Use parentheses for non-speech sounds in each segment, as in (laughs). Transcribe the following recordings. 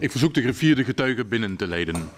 Ik verzoek de gevierde getuigen binnen te leiden.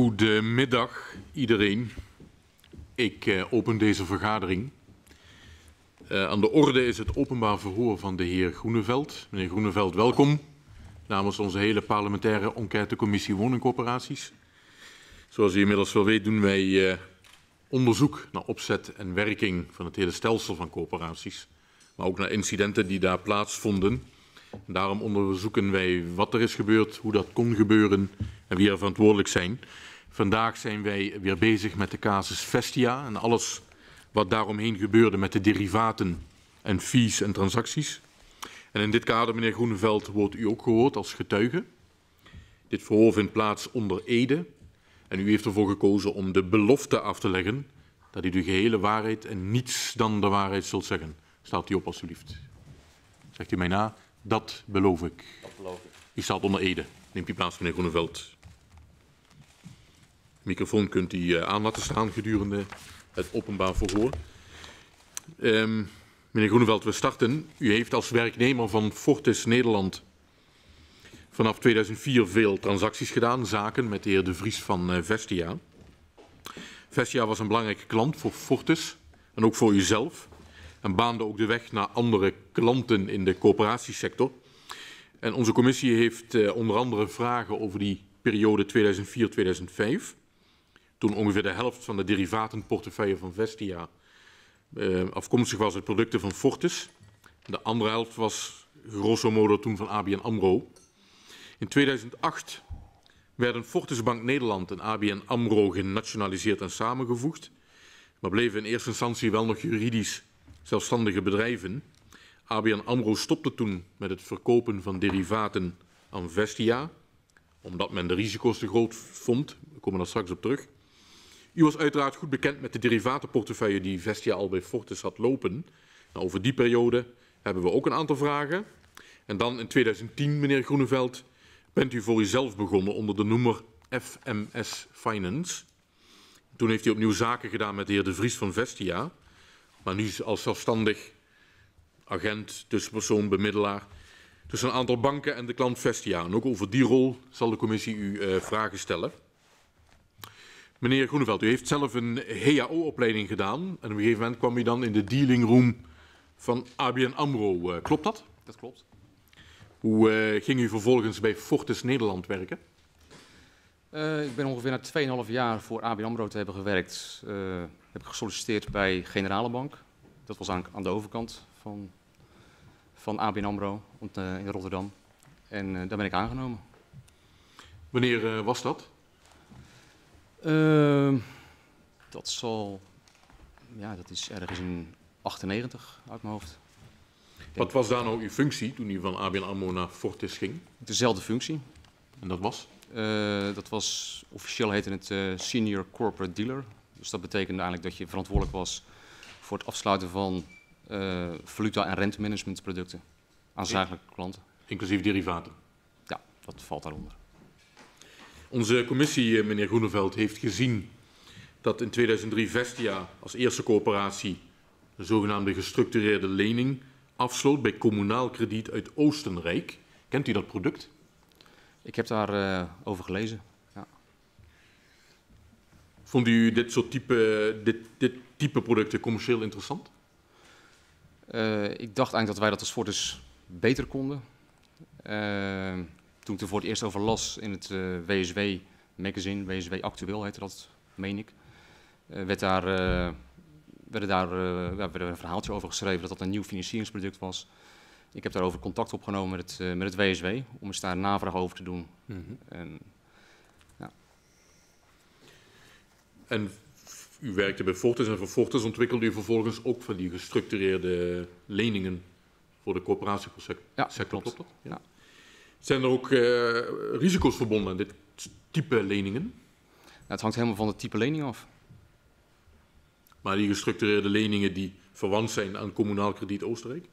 Goedemiddag iedereen. Ik uh, open deze vergadering. Uh, aan de orde is het openbaar verhoor van de heer Groeneveld. Meneer Groeneveld, welkom namens onze hele parlementaire enquêtecommissie woningcorporaties. Zoals u inmiddels wel weet doen wij uh, onderzoek naar opzet en werking van het hele stelsel van corporaties. Maar ook naar incidenten die daar plaatsvonden. Daarom onderzoeken wij wat er is gebeurd, hoe dat kon gebeuren en wie er verantwoordelijk zijn. Vandaag zijn wij weer bezig met de casus Vestia en alles wat daaromheen gebeurde met de derivaten en fees en transacties. En in dit kader, meneer Groeneveld, wordt u ook gehoord als getuige. Dit verhoor vindt plaats onder Ede. En u heeft ervoor gekozen om de belofte af te leggen dat u de gehele waarheid en niets dan de waarheid zult zeggen. Staat u op, alstublieft. Zegt u mij na, dat beloof ik. Dat beloof ik. U staat onder Ede. Neemt u plaats, meneer Groeneveld. De microfoon kunt u uh, aan laten staan gedurende het openbaar verhoor. Um, meneer Groeneveld, we starten. U heeft als werknemer van Fortis Nederland vanaf 2004 veel transacties gedaan, zaken met de heer De Vries van uh, Vestia. Vestia was een belangrijke klant voor Fortis en ook voor uzelf en baande ook de weg naar andere klanten in de coöperatiesector. En onze commissie heeft uh, onder andere vragen over die periode 2004-2005 toen ongeveer de helft van de derivatenportefeuille van Vestia uh, afkomstig was uit producten van Fortis. De andere helft was grosso modo toen van ABN AMRO. In 2008 werden Fortis Bank Nederland en ABN AMRO genationaliseerd en samengevoegd, maar bleven in eerste instantie wel nog juridisch zelfstandige bedrijven. ABN AMRO stopte toen met het verkopen van derivaten aan Vestia, omdat men de risico's te groot vond. We komen daar straks op terug. U was uiteraard goed bekend met de derivatenportefeuille die Vestia al bij Fortis had lopen. Nou, over die periode hebben we ook een aantal vragen. En dan in 2010, meneer Groeneveld, bent u voor uzelf begonnen onder de noemer FMS Finance. Toen heeft u opnieuw zaken gedaan met de heer De Vries van Vestia. Maar nu als zelfstandig agent, tussenpersoon, bemiddelaar tussen een aantal banken en de klant Vestia. En ook over die rol zal de commissie u uh, vragen stellen. Meneer Groeneveld, u heeft zelf een HAO-opleiding gedaan. En op een gegeven moment kwam u dan in de dealing room van ABN AMRO. Uh, klopt dat? Dat klopt. Hoe uh, ging u vervolgens bij Fortis Nederland werken? Ik ben ongeveer na 2,5 jaar voor ABN AMRO te hebben gewerkt. Heb ik gesolliciteerd bij Generale Bank. Dat was aan, aan de overkant van, van ABN AMRO in Rotterdam. En daar ben ik aangenomen. Wanneer was dat? Uh, dat zal, ja, dat is ergens in 98 uit mijn hoofd. Wat was daar nou uw functie toen u van ABN AMRO naar Fortis ging? Dezelfde functie. En dat was? Uh, dat was, officieel heette het uh, Senior Corporate Dealer. Dus dat betekende eigenlijk dat je verantwoordelijk was voor het afsluiten van uh, valuta- en rentemanagementproducten aan zakelijke klanten. Inclusief derivaten? Ja, dat valt daaronder. Onze commissie, eh, meneer Groeneveld, heeft gezien dat in 2003 Vestia als eerste coöperatie een zogenaamde gestructureerde lening afsloot bij Communaal Krediet uit Oostenrijk. Kent u dat product? Ik heb daarover over gelezen. Vond u dit soort type, dit, dit type producten commercieel interessant? Uh, ik dacht eigenlijk dat wij dat als Fortis beter konden. Uh, toen ik er voor het eerst over las in het uh, WSW-magazine, WSW Actueel heette dat, meen ik, werd daar, werd daar werd een verhaaltje over geschreven dat dat een nieuw financieringsproduct was. Ik heb daarover contact opgenomen met het, met het WSW om eens daar een navraag over te doen. Mm -hmm. en, ja. En u werkte bij Fortis en voor Fortis ontwikkelde u vervolgens ook van die gestructureerde leningen voor de coöperatiesector. Ja, sector, klopt. klopt ja. Zijn er ook uh, risico's verbonden aan dit type leningen? Nou, het hangt helemaal van het type lening af. Maar die gestructureerde leningen die verwant zijn aan communaal krediet Oostenrijk?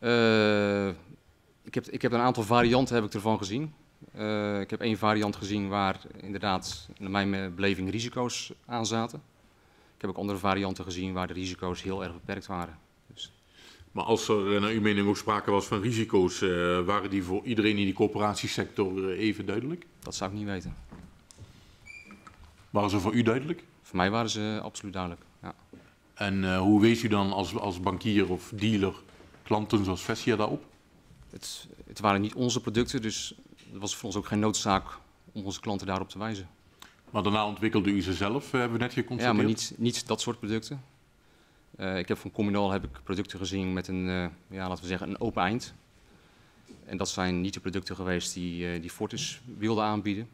Uh, ik, heb, ik heb een aantal varianten heb ik ervan gezien. Uh, ik heb één variant gezien waar inderdaad, naar mijn beleving, risico's aan zaten. Ik heb ook andere varianten gezien waar de risico's heel erg beperkt waren. Dus. Maar als er naar uw mening ook sprake was van risico's, uh, waren die voor iedereen in die coöperatiesector even duidelijk? Dat zou ik niet weten. Waren ze voor u duidelijk? Voor mij waren ze absoluut duidelijk, ja. En uh, hoe wees u dan als, als bankier of dealer klanten zoals Vestia daarop? Het, het waren niet onze producten, dus er was voor ons ook geen noodzaak om onze klanten daarop te wijzen. Maar daarna ontwikkelde u ze zelf, eh, hebben we net geconstateerd? Ja, maar niet, niet dat soort producten. Uh, ik heb van Communal heb ik producten gezien met een, uh, ja, laten we zeggen, een open eind. En dat zijn niet de producten geweest die, uh, die Fortis wilde aanbieden.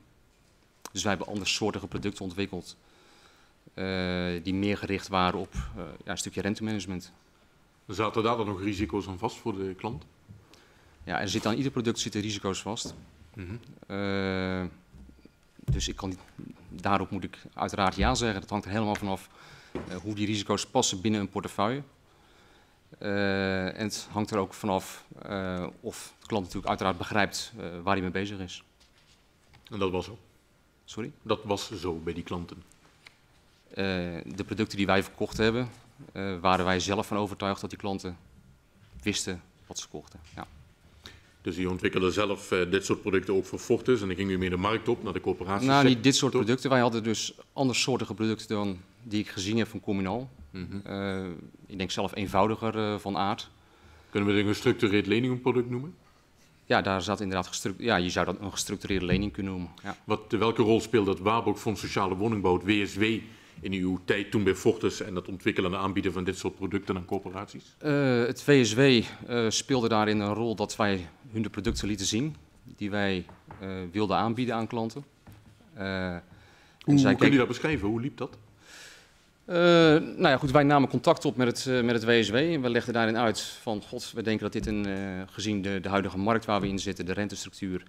Dus wij hebben andere soortige producten ontwikkeld die meer gericht waren op ja, een stukje rentemanagement. Zaten daar dan nog risico's aan vast voor de klant? Ja, er zit aan ieder product zitten risico's vast. Mm -hmm. uh, dus ik kan niet, daarop moet ik uiteraard ja zeggen. Dat hangt er helemaal vanaf uh, hoe die risico's passen binnen een portefeuille. Uh, en het hangt er ook vanaf of de klant natuurlijk uiteraard begrijpt waar hij mee bezig is. En dat was zo? Sorry? Dat was zo bij die klanten? de producten die wij verkocht hebben, waren wij zelf van overtuigd dat die klanten wisten wat ze kochten. Ja. Dus u ontwikkelde zelf uh, dit soort producten ook voor Fortis en dan ging u mee de markt op naar de coöperatie? Nou, niet dit soort producten. Wij hadden dus andersoortige producten dan die ik gezien heb van Communal. Mm -hmm. uh, ik denk zelf eenvoudiger uh, van aard. Kunnen we dit een gestructureerd leningenproduct noemen? Ja, daar zat inderdaad ja, je zou dat een gestructureerde lening kunnen noemen. Ja. Wat, welke rol speelt het Waarborg Fonds Sociale Woningbouw, het WSW, in uw tijd toen bij Fortis en het ontwikkelen en aanbieden van dit soort producten aan corporaties? Uh, het uh, speelde daarin een rol dat wij hun de producten lieten zien die wij uh, wilden aanbieden aan klanten. hoe hoe kun je dat beschrijven? Hoe liep dat? nou ja, goed, wij namen contact op met het, met het WSW en we legden daarin uit van, god, we denken dat dit een, gezien de, de huidige markt waar we in zitten, de rentestructuur,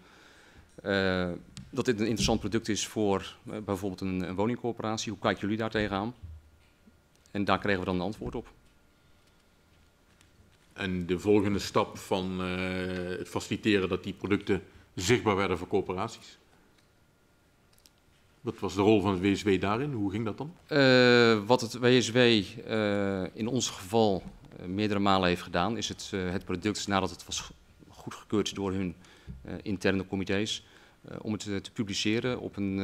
dat dit een interessant product is voor bijvoorbeeld een, een, woningcorporatie. Hoe kijken jullie daar tegenaan? En daar kregen we dan een antwoord op. En de volgende stap van uh, het faciliteren dat die producten zichtbaar werden voor corporaties? Wat was de rol van het WSW daarin? Hoe ging dat dan? wat het WSW in ons geval meerdere malen heeft gedaan, is het, het product nadat het was goedgekeurd door hun interne comité's, om het te publiceren op een,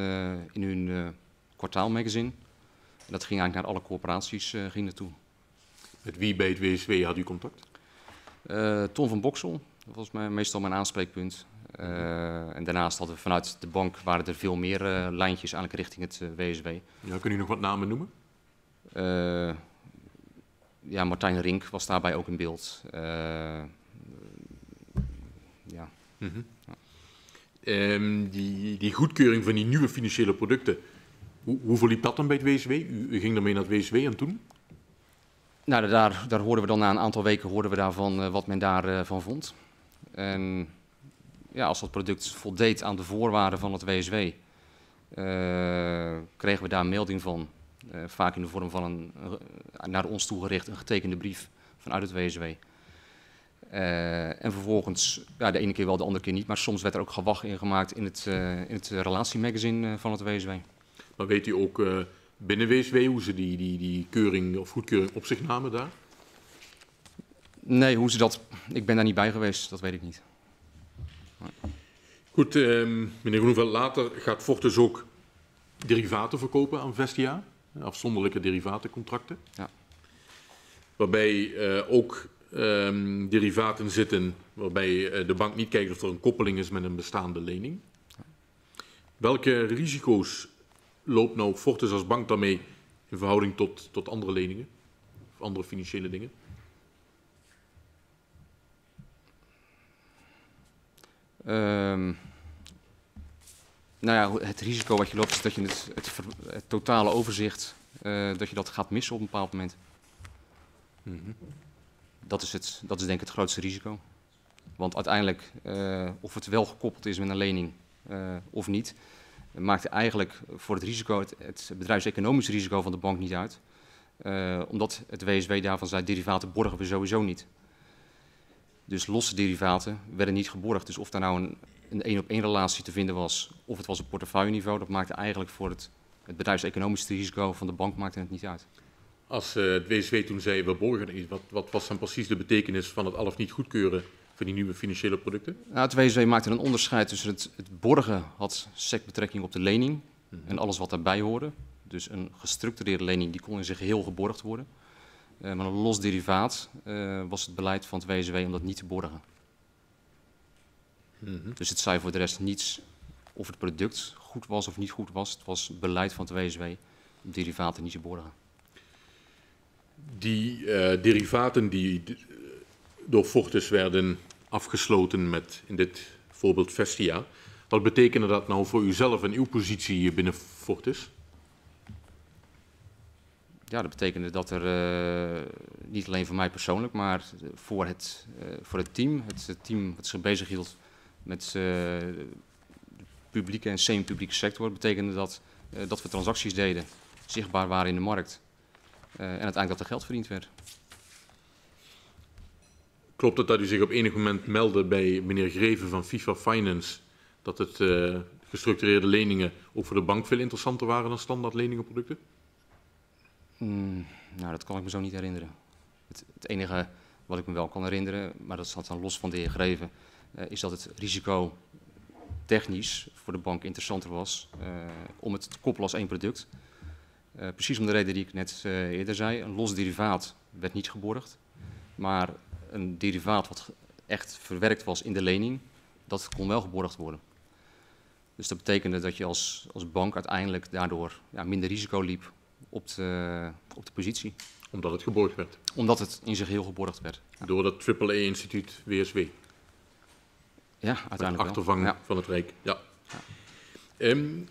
in hun kwartaalmagazine. En dat ging eigenlijk naar alle corporaties ging naartoe. Met wie bij het WSW had u contact? Ton van Boksel, dat was mijn, meestal mijn aanspreekpunt. en daarnaast hadden we vanuit de bank waren er veel meer lijntjes eigenlijk richting het WSW. Ja, kun je nog wat namen noemen? ja, Martijn Rink was daarbij ook in beeld. ja. Mm -hmm. ja. Um, die, die, goedkeuring van die nieuwe financiële producten, hoe, hoe verliep dat dan bij het WSW? U, u ging daarmee naar het WSW en toen? Nou, daar, daar hoorden we dan na een aantal weken hoorden we daarvan uh, wat men daarvan van vond. En ja, als dat product voldeed aan de voorwaarden van het WSW, uh, kregen we daar melding van. vaak in de vorm van een, naar ons toegericht een getekende brief vanuit het WSW. Eh, en vervolgens, ja, de ene keer wel, de andere keer niet. Maar soms werd er ook gewag in gemaakt in het, in het relatiemagazine van het WSW. Maar weet u ook binnen WSW hoe ze die, die, die keuring of goedkeuring op zich namen daar? Nee, hoe ze dat... Ik ben daar niet bij geweest, dat weet ik niet. Goed, ehm, meneer Groeneveld, later gaat Fortis ook derivaten verkopen aan Vestia. Afzonderlijke derivatencontracten. Ja. Waarbij uh, ook um, derivaten zitten waarbij uh, de bank niet kijkt of er een koppeling is met een bestaande lening. Welke risico's loopt nou Fortis als bank daarmee in verhouding tot, tot andere leningen of andere financiële dingen? Um, nou ja, het risico wat je loopt is dat je het, het, het totale overzicht, uh, dat je dat gaat missen op een bepaald moment. Mm -hmm. dat, is het, dat is denk ik het grootste risico. Want uiteindelijk, uh, of het wel gekoppeld is met een lening uh, of niet, maakt eigenlijk voor het risico, het, het risico van de bank niet uit. omdat het WSW daarvan zei, derivaten borgen we sowieso niet. Dus losse derivaten werden niet geborgd. Dus of daar nou een een één-op-één relatie te vinden was, of het was op portefeuilleniveau, dat maakte eigenlijk voor het, het bedrijfseconomische risico van de bank maakte het niet uit. Als uh, het WSW toen zei we borgen iets, wat, wat, was dan precies de betekenis van het al of niet goedkeuren van die nieuwe financiële producten? Nou, het WSW maakte een onderscheid tussen het, het borgen had SEC-betrekking op de lening -hmm. en alles wat daarbij hoorde. Dus een gestructureerde lening die kon in zich heel geborgd worden. Uh, maar een los derivaat uh, was het beleid van het WSW om dat niet te borgen. -hmm. Dus het zei voor de rest niets of het product goed was of niet goed was. Het was beleid van het WSW om derivaten niet te borgen. Die uh, derivaten die door Fortis werden afgesloten met in dit voorbeeld Vestia, wat betekende dat nou voor uzelf en uw positie binnen Fortis? Ja, dat betekende dat er uh, niet alleen voor mij persoonlijk, maar voor het, uh, voor het team, het, team wat zich bezig hield met uh, de publieke en semi-publieke sector betekende dat, dat we transacties deden, zichtbaar waren in de markt en uiteindelijk dat er geld verdiend werd. Klopt het dat u zich op enig moment meldde bij meneer Greven van FIFA Finance dat het gestructureerde leningen ook voor de bank veel interessanter waren dan standaard leningenproducten? Mm, nou, dat kan ik me zo niet herinneren. Het, het enige wat ik me wel kan herinneren, maar dat staat dan los van de heer Greven, uh, is dat het risico technisch voor de bank interessanter was uh, om het te koppelen als één product. Precies om de reden die ik net eerder zei. Een los derivaat werd niet geborgd, maar een derivaat wat echt verwerkt was in de lening, dat kon wel geborgd worden. Dus dat betekende dat je als, als bank uiteindelijk daardoor ja, minder risico liep op de, op de positie. Omdat het geborgd werd? Omdat het in zich heel geborgd werd. Door dat AAA-instituut WSW? Ja, uiteindelijk achtervang ja. van het Rijk. Ja. ja. Um,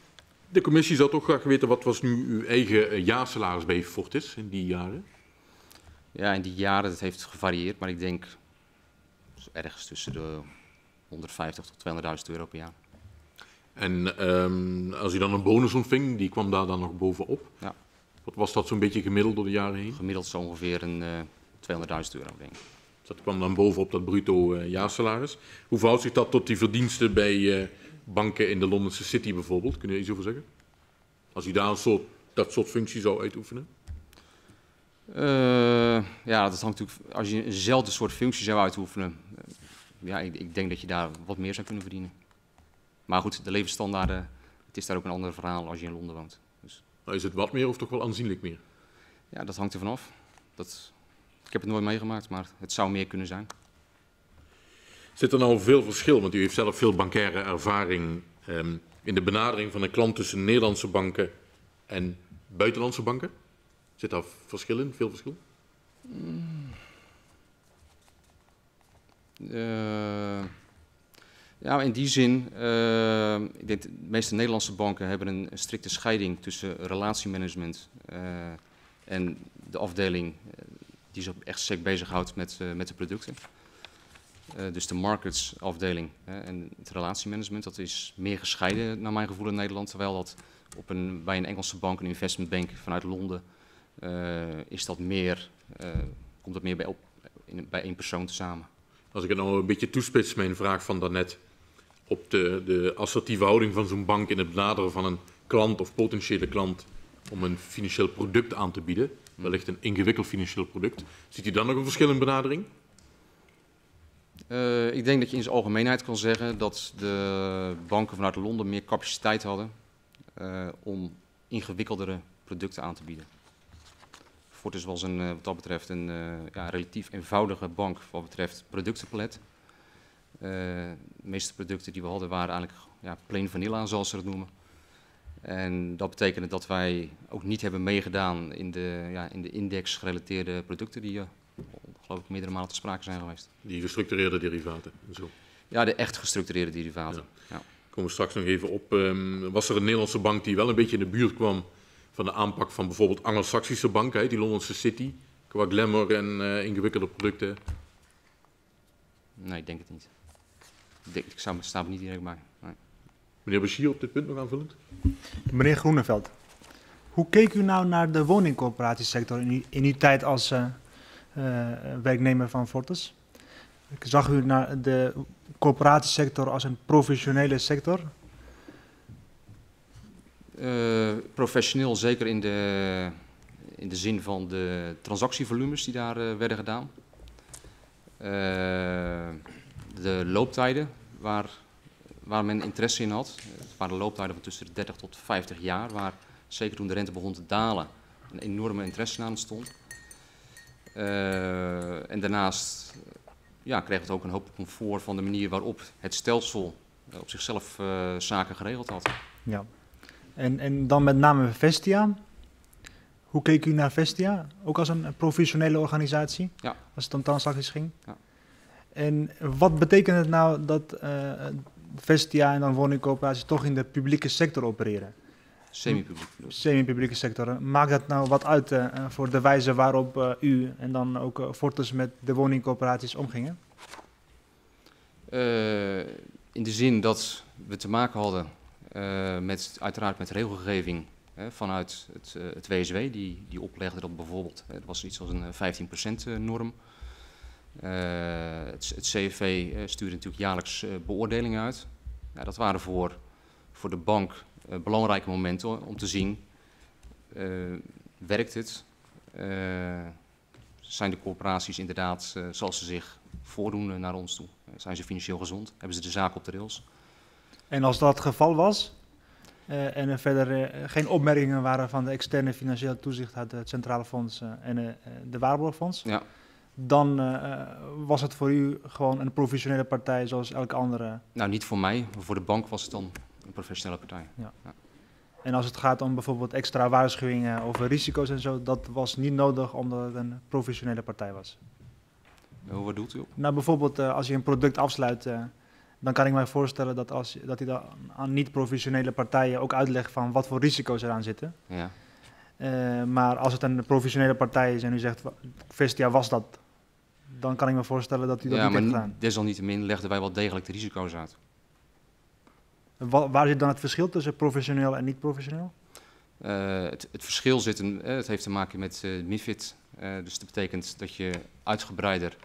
de commissie zou toch graag weten, wat was nu uw eigen jaarsalaris bij Fortis in die jaren? Ja, in die jaren, dat heeft gevarieerd, maar ik denk ergens tussen de 150 tot 200.000 euro per jaar. En um, als u dan een bonus ontving, die kwam daar dan nog bovenop? Ja. Wat was dat zo'n beetje gemiddeld door de jaren heen? Gemiddeld zo ongeveer een uh, 200.000 euro, denk ik. Dat kwam dan bovenop dat bruto uh, jaarsalaris. Hoe verhoudt zich dat tot die verdiensten bij uh, banken in de Londense City bijvoorbeeld? Kun je er iets over zeggen? Als u daar een soort, dat soort functie zou uitoefenen? Uh, ja, dat hangt natuurlijk. Als je eenzelfde soort functie zou uitoefenen, ja, ik, ik, denk dat je daar wat meer zou kunnen verdienen. Maar goed, de levensstandaarden, het is daar ook een ander verhaal als je in Londen woont. Dus. Nou, is het wat meer of toch wel aanzienlijk meer? Ja, dat hangt er vanaf. Dat, ik heb het nooit meegemaakt, maar het zou meer kunnen zijn. Zit er nou veel verschil, want u heeft zelf veel bankaire ervaring um, in de benadering van een klant tussen Nederlandse banken en buitenlandse banken? Zit daar verschil in, veel verschil? Mm. Uh, ja, in die zin, uh, ik denk de meeste Nederlandse banken hebben een, strikte scheiding tussen relatiemanagement uh, en de afdeling die zich echt sec bezighoudt met, met de producten. Dus de markets afdeling en het relatiemanagement, dat is meer gescheiden naar mijn gevoel in Nederland. Terwijl dat op een, bij een Engelse bank, een investmentbank vanuit Londen, is dat meer, komt dat meer bij, op, in, bij één persoon te samen. Als ik het nou een beetje toespits, mijn vraag van daarnet, op de, de assertieve houding van zo'n bank in het benaderen van een klant of potentiële klant om een financieel product aan te bieden, wellicht een ingewikkeld financieel product, ziet u dan nog een verschil in benadering? Uh, ik denk dat je in zijn algemeenheid kan zeggen dat de banken vanuit Londen meer capaciteit hadden uh, om ingewikkeldere producten aan te bieden. Fortis was een, uh, wat dat betreft een ja, relatief eenvoudige bank wat betreft productenpalet. de meeste producten die we hadden waren eigenlijk ja, plain vanilla, zoals ze dat noemen. En dat betekende dat wij ook niet hebben meegedaan in de, ja, in de index-gerelateerde producten die geloof ik meerdere malen te sprake zijn geweest. Die gestructureerde derivaten en zo. Ja, de echt gestructureerde derivaten. Ja. Ja. Komen we straks nog even op. Um, was er een Nederlandse bank die wel een beetje in de buurt kwam van de aanpak van bijvoorbeeld Anglo-Saxische banken, die Londense City, qua glamour en uh, ingewikkelde producten? Nee, ik denk het niet. Ik, denk, ik sta, sta niet direct bij. Nee. Meneer Bashir, op dit punt nog aanvullend? Meneer Groeneveld, hoe keek u nou naar de woningcorporatiesector in, in uw tijd als uh, uh, werknemer van Fortis? Ik zag u naar de corporatiesector als een professionele sector? Uh, professioneel, zeker in de, in de zin van de transactievolumes die daar uh, werden gedaan. Uh, de looptijden waar, waar men interesse in had. Het waren looptijden van tussen de 30 tot 50 jaar, waar zeker toen de rente begon te dalen een enorme interesse aan stond. En daarnaast ja, kreeg het ook een hoop comfort van de manier waarop het stelsel eh, op zichzelf zaken geregeld had. Ja, en, en dan met name Vestia. Hoe keek u naar Vestia? Ook als een professionele organisatie? Ja. Als het om transacties ging? Ja. En wat betekent het nou dat uh, Vestia en dan woningcoöperaties toch in de publieke sector opereren? Semi-publiek. Semi-publieke sector. Maakt dat nou wat uit uh, voor de wijze waarop uh, u en dan ook uh, Fortis met de woningcoöperaties omgingen? in de zin dat we te maken hadden met, uiteraard met regelgeving vanuit het, het, WSW, die, die oplegde dat bijvoorbeeld, het was iets als een 15% norm. het, het stuurde natuurlijk jaarlijks beoordelingen uit. Ja, dat waren voor, voor de bank belangrijke momenten om te zien, werkt het? Zijn de corporaties inderdaad zoals ze zich voordoen naar ons toe? zijn ze financieel gezond? Hebben ze de zaak op de rails? En als dat het geval was, en er verder geen opmerkingen waren van de externe financiële toezicht uit het Centrale Fonds en de Waarborgfonds, ja. dan was het voor u gewoon een professionele partij zoals elke andere? Nou, niet voor mij, maar voor de bank was het dan een professionele partij. Ja. ja. En als het gaat om bijvoorbeeld extra waarschuwingen over risico's en zo, dat was niet nodig omdat het een professionele partij was. Hoe wat doet u op? Nou, bijvoorbeeld uh, als je een product afsluit, uh, dan kan ik mij voorstellen dat, als, dat hij dan aan niet-professionele partijen ook uitlegt van wat voor risico's eraan zitten. Ja. Uh, maar als het een professionele partij is en u zegt, Vestia was dat, dan kan ik me voorstellen dat u dat ja, niet heeft maar gedaan. desalniettemin legden wij wel degelijk de risico's uit. Waar, waar zit dan het verschil tussen professioneel en niet professioneel? Uh, het, het, verschil zit in, uh, het heeft te maken met MIFID. dus dat betekent dat je uitgebreider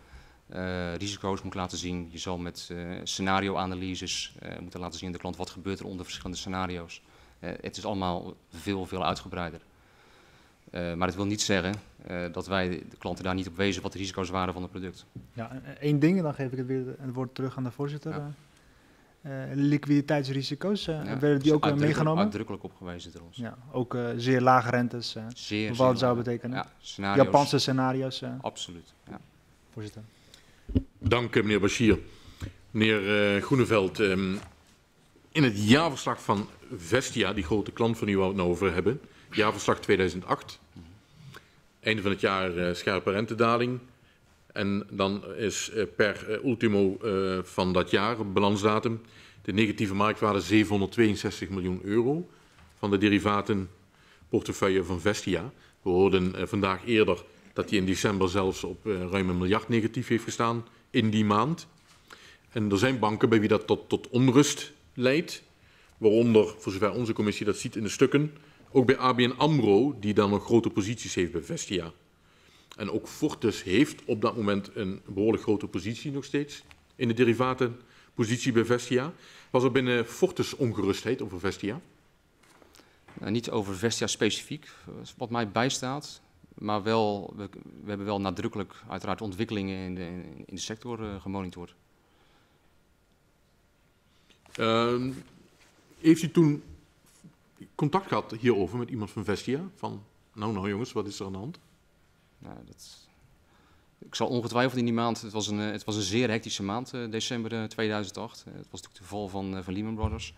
risico's moet laten zien. Je zal met scenario-analyses moeten laten zien aan de klant wat gebeurt er onder verschillende scenario's. het is allemaal veel, veel uitgebreider. maar dat wil niet zeggen dat wij de klanten daar niet op wezen wat de risico's waren van het product. Ja, één ding, en dan geef ik het weer het woord terug aan de voorzitter. Ja. Uh, liquiditeitsrisico's, uh, ja, werden die ook uitdrukkelijk, meegenomen? Uitdrukkelijk opgewezen door ons. Ja, ook uh, zeer lage rentes. zeer, wat zeer het zou lage. betekenen? Ja, scenario's. Japanse scenario's. Absoluut. Ja. Voorzitter. Dank meneer Bashir. Meneer Groeneveld, um, in het jaarverslag van Vestia, die grote klant van u waar we het nou over hebben, jaarverslag 2008, mm -hmm. einde van het jaar scherpe rentedaling, en dan is per ultimo uh, van dat jaar, balansdatum, de negatieve marktwaarde 762 miljoen euro van de derivatenportefeuille van Vestia. We hoorden uh, vandaag eerder dat die in december zelfs op uh, ruim een miljard negatief heeft gestaan in die maand. En er zijn banken bij wie dat tot, tot onrust leidt. Waaronder, voor zover onze commissie dat ziet in de stukken, ook bij ABN AMRO, die dan nog grote posities heeft bij Vestia. En ook Fortis heeft op dat moment een behoorlijk grote positie nog steeds in de derivatenpositie bij Vestia. Was er binnen Fortis ongerustheid over Vestia? Uh, niet over Vestia specifiek, wat mij bijstaat. Maar wel, we, we, hebben wel nadrukkelijk uiteraard ontwikkelingen in de, in de sector uh, gemonitord. Uh, heeft u toen contact gehad hierover met iemand van Vestia? Van, nou nou jongens, wat is er aan de hand? Nou, dat, ik zal ongetwijfeld in die maand, het was een, het was een zeer hectische maand, uh, december 2008. het was natuurlijk de val van, van Lehman Brothers.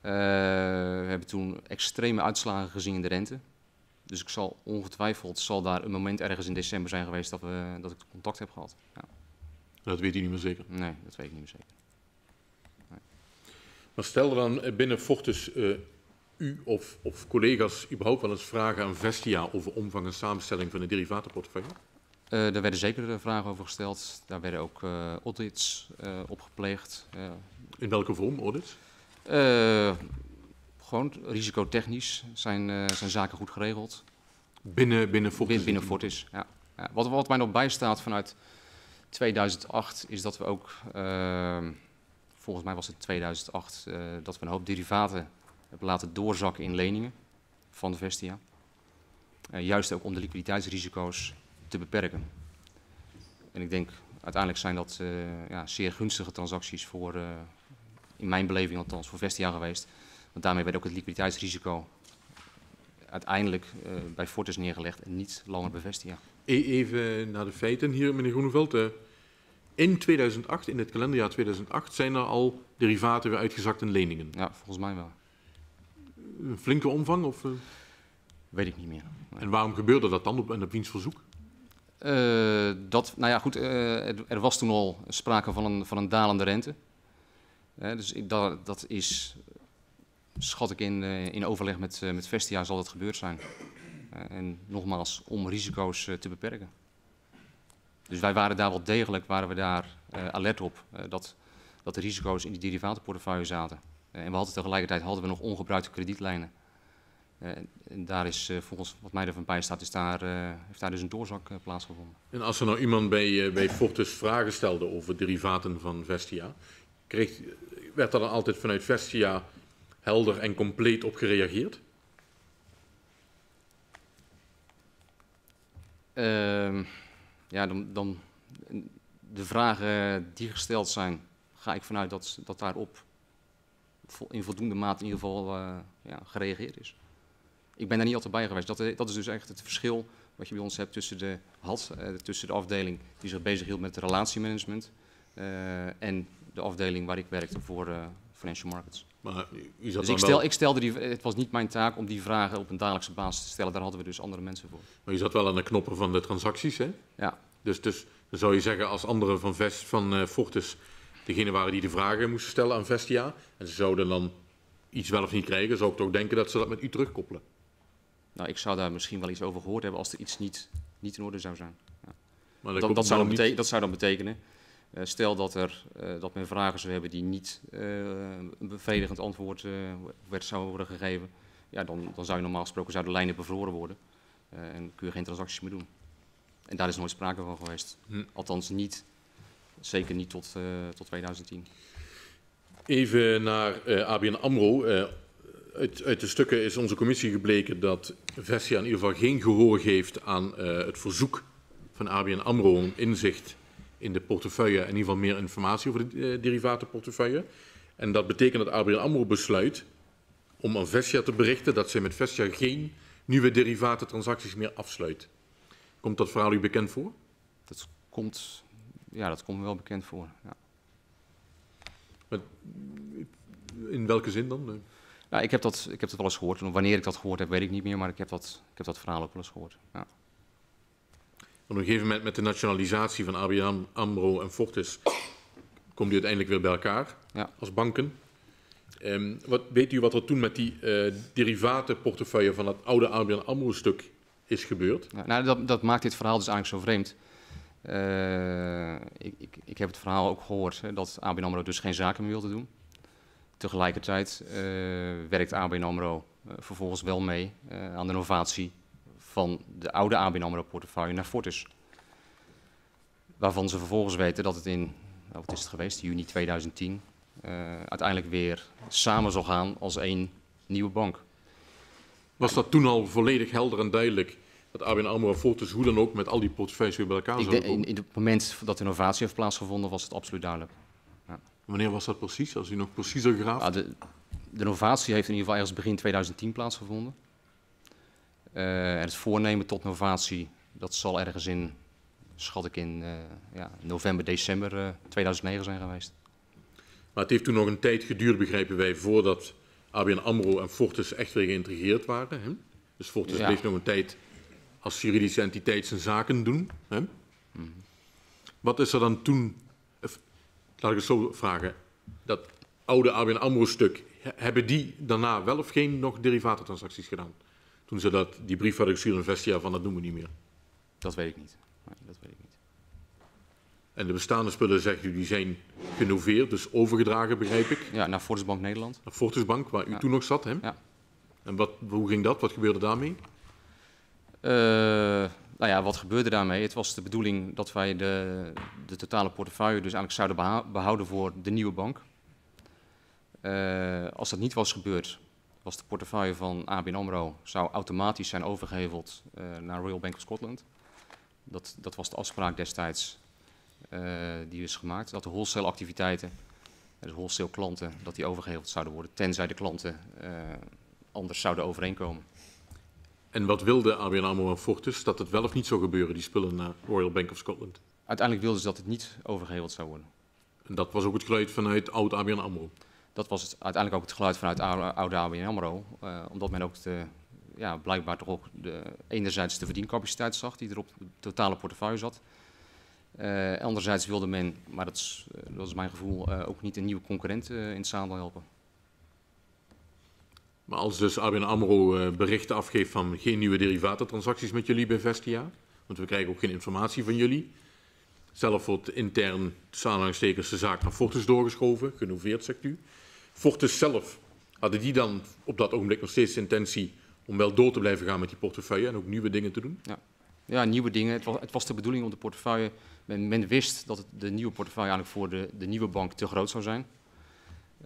we hebben toen extreme uitslagen gezien in de rente. Dus ik zal ongetwijfeld zal daar een moment ergens in december zijn geweest dat, we, dat ik contact heb gehad. Ja. Dat weet u niet meer zeker? Nee, dat weet ik niet meer zeker. Nee. Maar stel dan binnen Fortis uh, u of, of, collega's überhaupt wel eens vragen aan Vestia over omvang en samenstelling van de derivatenportefeuille? Uh, daar werden zeker vragen over gesteld. Daar werden ook uh, audits op gepleegd. in welke vorm audits? Gewoon risicotechnisch zijn, uh, zijn zaken goed geregeld. Binnen, binnen Fortis? Binnen, binnen Fortis, ja. ja. Wat, wat mij nog bijstaat vanuit 2008 is dat we ook, uh, volgens mij was het 2008, uh, dat we een hoop derivaten hebben laten doorzakken in leningen van de Vestia. juist ook om de liquiditeitsrisico's te beperken. En ik denk, uiteindelijk zijn dat ja, zeer gunstige transacties voor, in mijn beleving althans, voor Vestia geweest. Want daarmee werd ook het liquiditeitsrisico uiteindelijk uh, bij Fortis neergelegd en niet langer bij Vestia. E-, even naar de feiten hier, meneer Groeneveld. Uh, in 2008, in het kalenderjaar 2008, zijn er al derivaten weer uitgezakt in leningen? Ja, volgens mij wel. Een flinke omvang? Of, uh... Weet ik niet meer. Nee. En waarom gebeurde dat dan op, op wiens verzoek? dat, nou ja, goed, er was toen al sprake van een, van een dalende rente. dus dat, dat is schat ik in, uh, in overleg met, uh, met Vestia zal dat gebeurd zijn. Uh, en nogmaals, om risico's te beperken. Dus wij waren daar wel degelijk, waren we daar alert op, dat, dat de risico's in die derivatenportefeuille zaten. en we hadden tegelijkertijd hadden we nog ongebruikte kredietlijnen. en daar is, volgens wat mij ervan bij staat, is daar, heeft daar dus een doorzak plaatsgevonden. En als er nou iemand bij, bij Fortis vragen stelde over derivaten van Vestia, kreeg, werd er dan altijd vanuit Vestia helder en compleet op gereageerd? Uh, ja, dan, dan, de vragen die gesteld zijn, ga ik vanuit dat, dat daarop in voldoende mate in ieder geval uh, ja, gereageerd is. Ik ben daar niet altijd bij geweest. Dat, dat is dus echt het verschil wat je bij ons hebt tussen de HAT, uh, tussen de afdeling die zich bezighield met relatiemanagement en de afdeling waar ik werkte voor financial markets. Maar dus ik, stel, wel... ik stelde die, het was niet mijn taak om die vragen op een dagelijkse basis te stellen. Daar hadden we dus andere mensen voor. Maar je zat wel aan de knoppen van de transacties, hè? Ja. Dus, dus dan zou je zeggen, als anderen van, Vest, van uh, Fortis degene waren die de vragen moesten stellen aan Vestia, en ze zouden dan iets wel of niet krijgen, zou ik toch denken dat ze dat met u terugkoppelen? Nou, ik zou daar misschien wel iets over gehoord hebben als er iets niet, niet in orde zou zijn. Ja. Maar dat, dat, dat, zou niet... dat zou dan betekenen stel dat, er, uh, dat men vragen zou hebben die niet uh, een bevredigend antwoord werd zou worden gegeven, ja, dan, dan zou je normaal gesproken zouden lijnen bevroren worden en kun je geen transacties meer doen. En daar is nooit sprake van geweest. Hm. Althans niet, zeker niet tot, tot 2010. Even naar ABN AMRO. Uit, uit, de stukken is onze commissie gebleken dat Vestia in ieder geval geen gehoor geeft aan het verzoek van ABN AMRO om inzicht in de portefeuille in ieder geval meer informatie over de uh, derivatenportefeuille. En dat betekent dat ABN AMRO besluit om aan Vestia te berichten dat zij met Vestia geen nieuwe derivatentransacties meer afsluit. Komt dat verhaal u bekend voor? Dat komt, ja, dat komt me wel bekend voor. Ja. in welke zin dan? Ja, ik, heb dat, ik heb dat wel eens gehoord. En wanneer ik dat gehoord heb, weet ik niet meer, maar ik heb dat, ik heb dat verhaal ook wel eens gehoord. Ja. Op een gegeven moment met de nationalisatie van ABN AMRO en Fortis komt u uiteindelijk weer bij elkaar ja. als banken. Um, wat, weet u wat er toen met die uh, derivatenportefeuille van het oude ABN AMRO-stuk is gebeurd? Nou, dat, dat, maakt dit verhaal dus eigenlijk zo vreemd. Uh, ik, ik, ik, heb het verhaal ook gehoord hè, dat ABN AMRO dus geen zaken meer wilde doen. Tegelijkertijd uh, werkt ABN AMRO vervolgens wel mee aan de innovatie van de oude ABN AMRO portefeuille naar Fortis. Waarvan ze vervolgens weten dat het in, nou, wat is het geweest, juni 2010, uh, uiteindelijk weer samen zal gaan als één nieuwe bank. Was dat toen al volledig helder en duidelijk dat ABN AMRO en Fortis hoe dan ook met al die portefeuilles weer bij elkaar zouden komen? In, in het moment dat de innovatie heeft plaatsgevonden was het absoluut duidelijk. Ja. Wanneer was dat precies, als u nog preciezer graaft? Ja, de, de innovatie heeft in ieder geval ergens begin 2010 plaatsgevonden. Uh, en het voornemen tot innovatie, dat zal ergens in, schat ik in uh, ja, november, december uh, 2009 zijn geweest. Maar het heeft toen nog een tijd geduurd, begrijpen wij, voordat ABN AMRO en Fortis echt weer geïntegreerd waren. Hè? Dus Fortis ja. bleef nog een tijd als juridische entiteit zijn zaken doen. Hè? Mm -hmm. Wat is er dan toen, laat ik het zo vragen, dat oude ABN AMRO-stuk, hebben die daarna wel of geen nog derivatentransacties gedaan? Toen ze dat, die brief hadden gestuurd Vestia van dat doen we niet meer. Dat weet ik niet. Nee, dat weet ik niet. En de bestaande spullen, zegt u, die zijn genoveerd, dus overgedragen, begrijp ik? Ja, naar Fortisbank Nederland. Naar Fortisbank, waar u ja. toen nog zat, hè? Ja. En wat, hoe ging dat? Wat gebeurde daarmee? Uh, nou ja, wat gebeurde daarmee? Het was de bedoeling dat wij de, de totale portefeuille dus eigenlijk zouden behouden voor de nieuwe bank. Uh, als dat niet was gebeurd, was de portefeuille van ABN AMRO zou automatisch zijn overgeheveld uh, naar Royal Bank of Scotland. Dat, dat was de afspraak destijds uh, die is gemaakt. Dat de wholesale activiteiten, dus wholesale klanten, dat die overgeheveld zouden worden, tenzij de klanten uh, anders zouden overeenkomen. En wat wilde ABN AMRO en Fortis? Dat het wel of niet zou gebeuren, die spullen naar Royal Bank of Scotland? Uiteindelijk wilden ze dat het niet overgeheveld zou worden. En dat was ook het geluid vanuit oud ABN AMRO? Dat was het, uiteindelijk ook het geluid vanuit oude ABN AMRO. Uh, omdat men ook de, ja, blijkbaar toch ook de, enerzijds de verdiencapaciteit zag die er op de totale portefeuille zat. Uh, anderzijds wilde men, maar dat is, is mijn gevoel, ook niet een nieuwe concurrent in het zadel helpen. Maar als dus ABN AMRO berichten afgeeft van geen nieuwe derivatentransacties met jullie bij Vestia, want we krijgen ook geen informatie van jullie. Zelf wordt intern, samenhangstekens, de zaak naar Fortis doorgeschoven, genoveerd zegt u. Fortis zelf, hadden die dan op dat ogenblik nog steeds de intentie om wel door te blijven gaan met die portefeuille en ook nieuwe dingen te doen? Ja, ja nieuwe dingen. Het was, het was de bedoeling om de portefeuille men, wist dat het, de nieuwe portefeuille eigenlijk voor de, de nieuwe bank te groot zou zijn.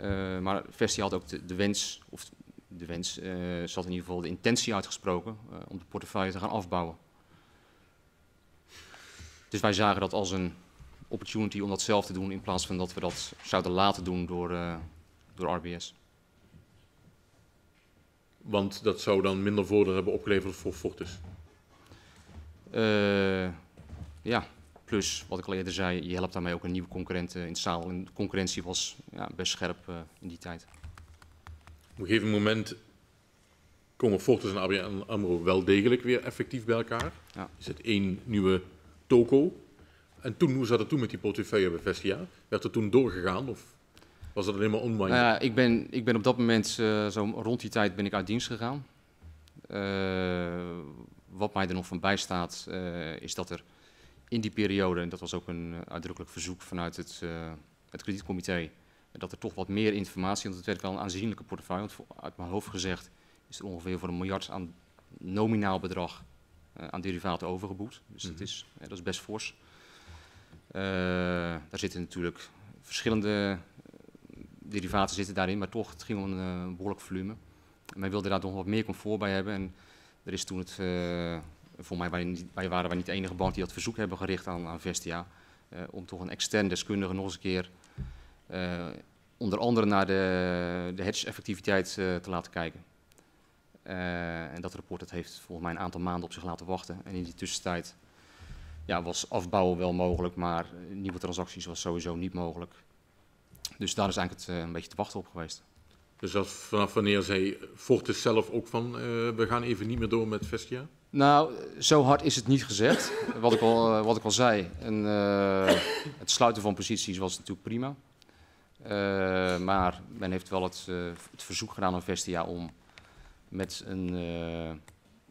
Uh, maar Vestia had ook de, wens, of de wens, uh, zat in ieder geval de intentie uitgesproken uh, om de portefeuille te gaan afbouwen. Dus wij zagen dat als een opportunity om dat zelf te doen in plaats van dat we dat zouden laten doen door, door RBS. Want dat zou dan minder voordeel hebben opgeleverd voor Fortis? ja, Plus, wat ik al eerder zei, je helpt daarmee ook een nieuwe concurrent in het zaal. En de concurrentie was ja, best scherp uh, in die tijd. Op een gegeven moment komen Fortis en ABN AMRO wel degelijk weer effectief bij elkaar. Ja. Is het één nieuwe toko. En toen, hoe zat het toen met die portefeuille bij Vestia? Werd het toen doorgegaan of was dat alleen maar online? Nou ja, ik, ben, ik ben op dat moment, uh, zo rond die tijd, ben ik uit dienst gegaan. Uh, wat mij er nog van bijstaat, is dat er in die periode, en dat was ook een uitdrukkelijk verzoek vanuit het, het kredietcomité, dat er toch wat meer informatie, want het werd wel een aanzienlijke portefeuille, want uit mijn hoofd gezegd is er ongeveer voor een miljard aan nominaal bedrag aan derivaten overgeboekt. Dus mm -hmm. dat, is, dat is best fors. daar zitten natuurlijk verschillende derivaten zitten daarin, maar toch, het ging om een behoorlijk volume. En men wilde daar nog wat meer comfort bij hebben en er is toen het voor mij wij, waren wij niet de enige bank die dat verzoek hebben gericht aan, aan Vestia. Uh, om toch een extern deskundige nog eens een keer onder andere naar de, de hedge-effectiviteit te laten kijken. en dat rapport dat heeft volgens mij een aantal maanden op zich laten wachten. En in die tussentijd ja, was afbouwen wel mogelijk, maar nieuwe transacties was sowieso niet mogelijk. Dus daar is eigenlijk het een beetje te wachten op geweest. Dus dat vanaf wanneer zei Fortis zelf ook van we gaan even niet meer door met Vestia? Nou, zo hard is het niet gezegd. (laughs) wat, ik al, uh, wat ik al zei, en, uh, het sluiten van posities was natuurlijk prima. Maar men heeft wel het, het, verzoek gedaan aan Vestia om met, een,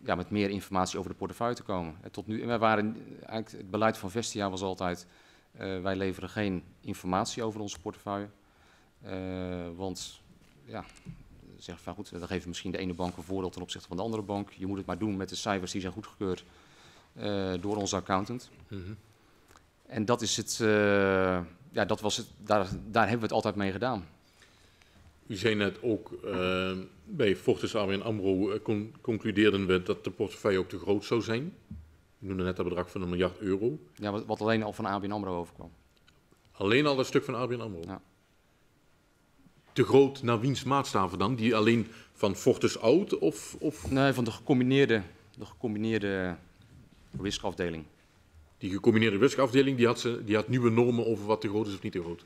ja, met meer informatie over de portefeuille te komen. En tot nu, en wij waren, eigenlijk het beleid van Vestia was altijd, wij leveren geen informatie over onze portefeuille. want ja, zeggen van goed, dan geven misschien de ene bank een voordeel ten opzichte van de andere bank. Je moet het maar doen met de cijfers die zijn goedgekeurd eh, door onze accountant. Mhm. En dat is het, eh, ja, dat was het, daar, daar hebben we het altijd mee gedaan. U zei net ook, eh, bij Fortis ABN AMRO eh, con- concludeerden we dat de portefeuille ook te groot zou zijn. U noemde net dat bedrag van een miljard euro. Ja, wat, alleen al van ABN AMRO overkwam. Alleen al dat stuk van ABN AMRO. Ja. Te groot naar wiens maatstaven dan? Die alleen van Fortis oud of, of Nee, van de gecombineerde, de gecombineerde riskafdeling. die gecombineerde riskafdeling, die had, ze, die had nieuwe normen over wat te groot is of niet te groot?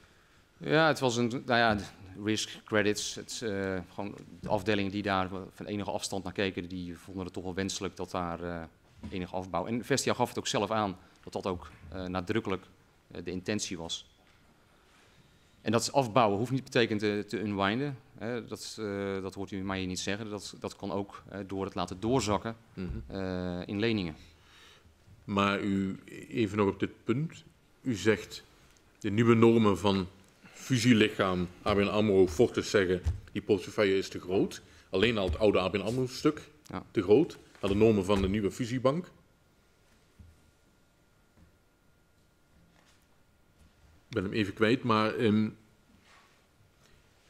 Ja, het was een, nou ja, risk credits. Het, eh, gewoon de afdelingen die daar van enige afstand naar keken, die vonden het toch wel wenselijk dat daar eh, enige afbouw. En Vestia gaf het ook zelf aan dat dat ook eh, nadrukkelijk eh, de intentie was. En dat afbouwen hoeft niet betekend te, te unwinden. Hè. Dat, eh, dat hoort u mij hier niet zeggen. Dat, dat kan ook eh, door het laten doorzakken Mhm. eh, in leningen. Maar u, even nog op dit punt. U zegt de nieuwe normen van fusielichaam ABN AMRO Fortis zeggen die portefeuille is te groot. Alleen al het oude ABN AMRO stuk Ja. te groot. Naar de normen van de nieuwe fusiebank. Ik ben hem even kwijt, maar... ehm,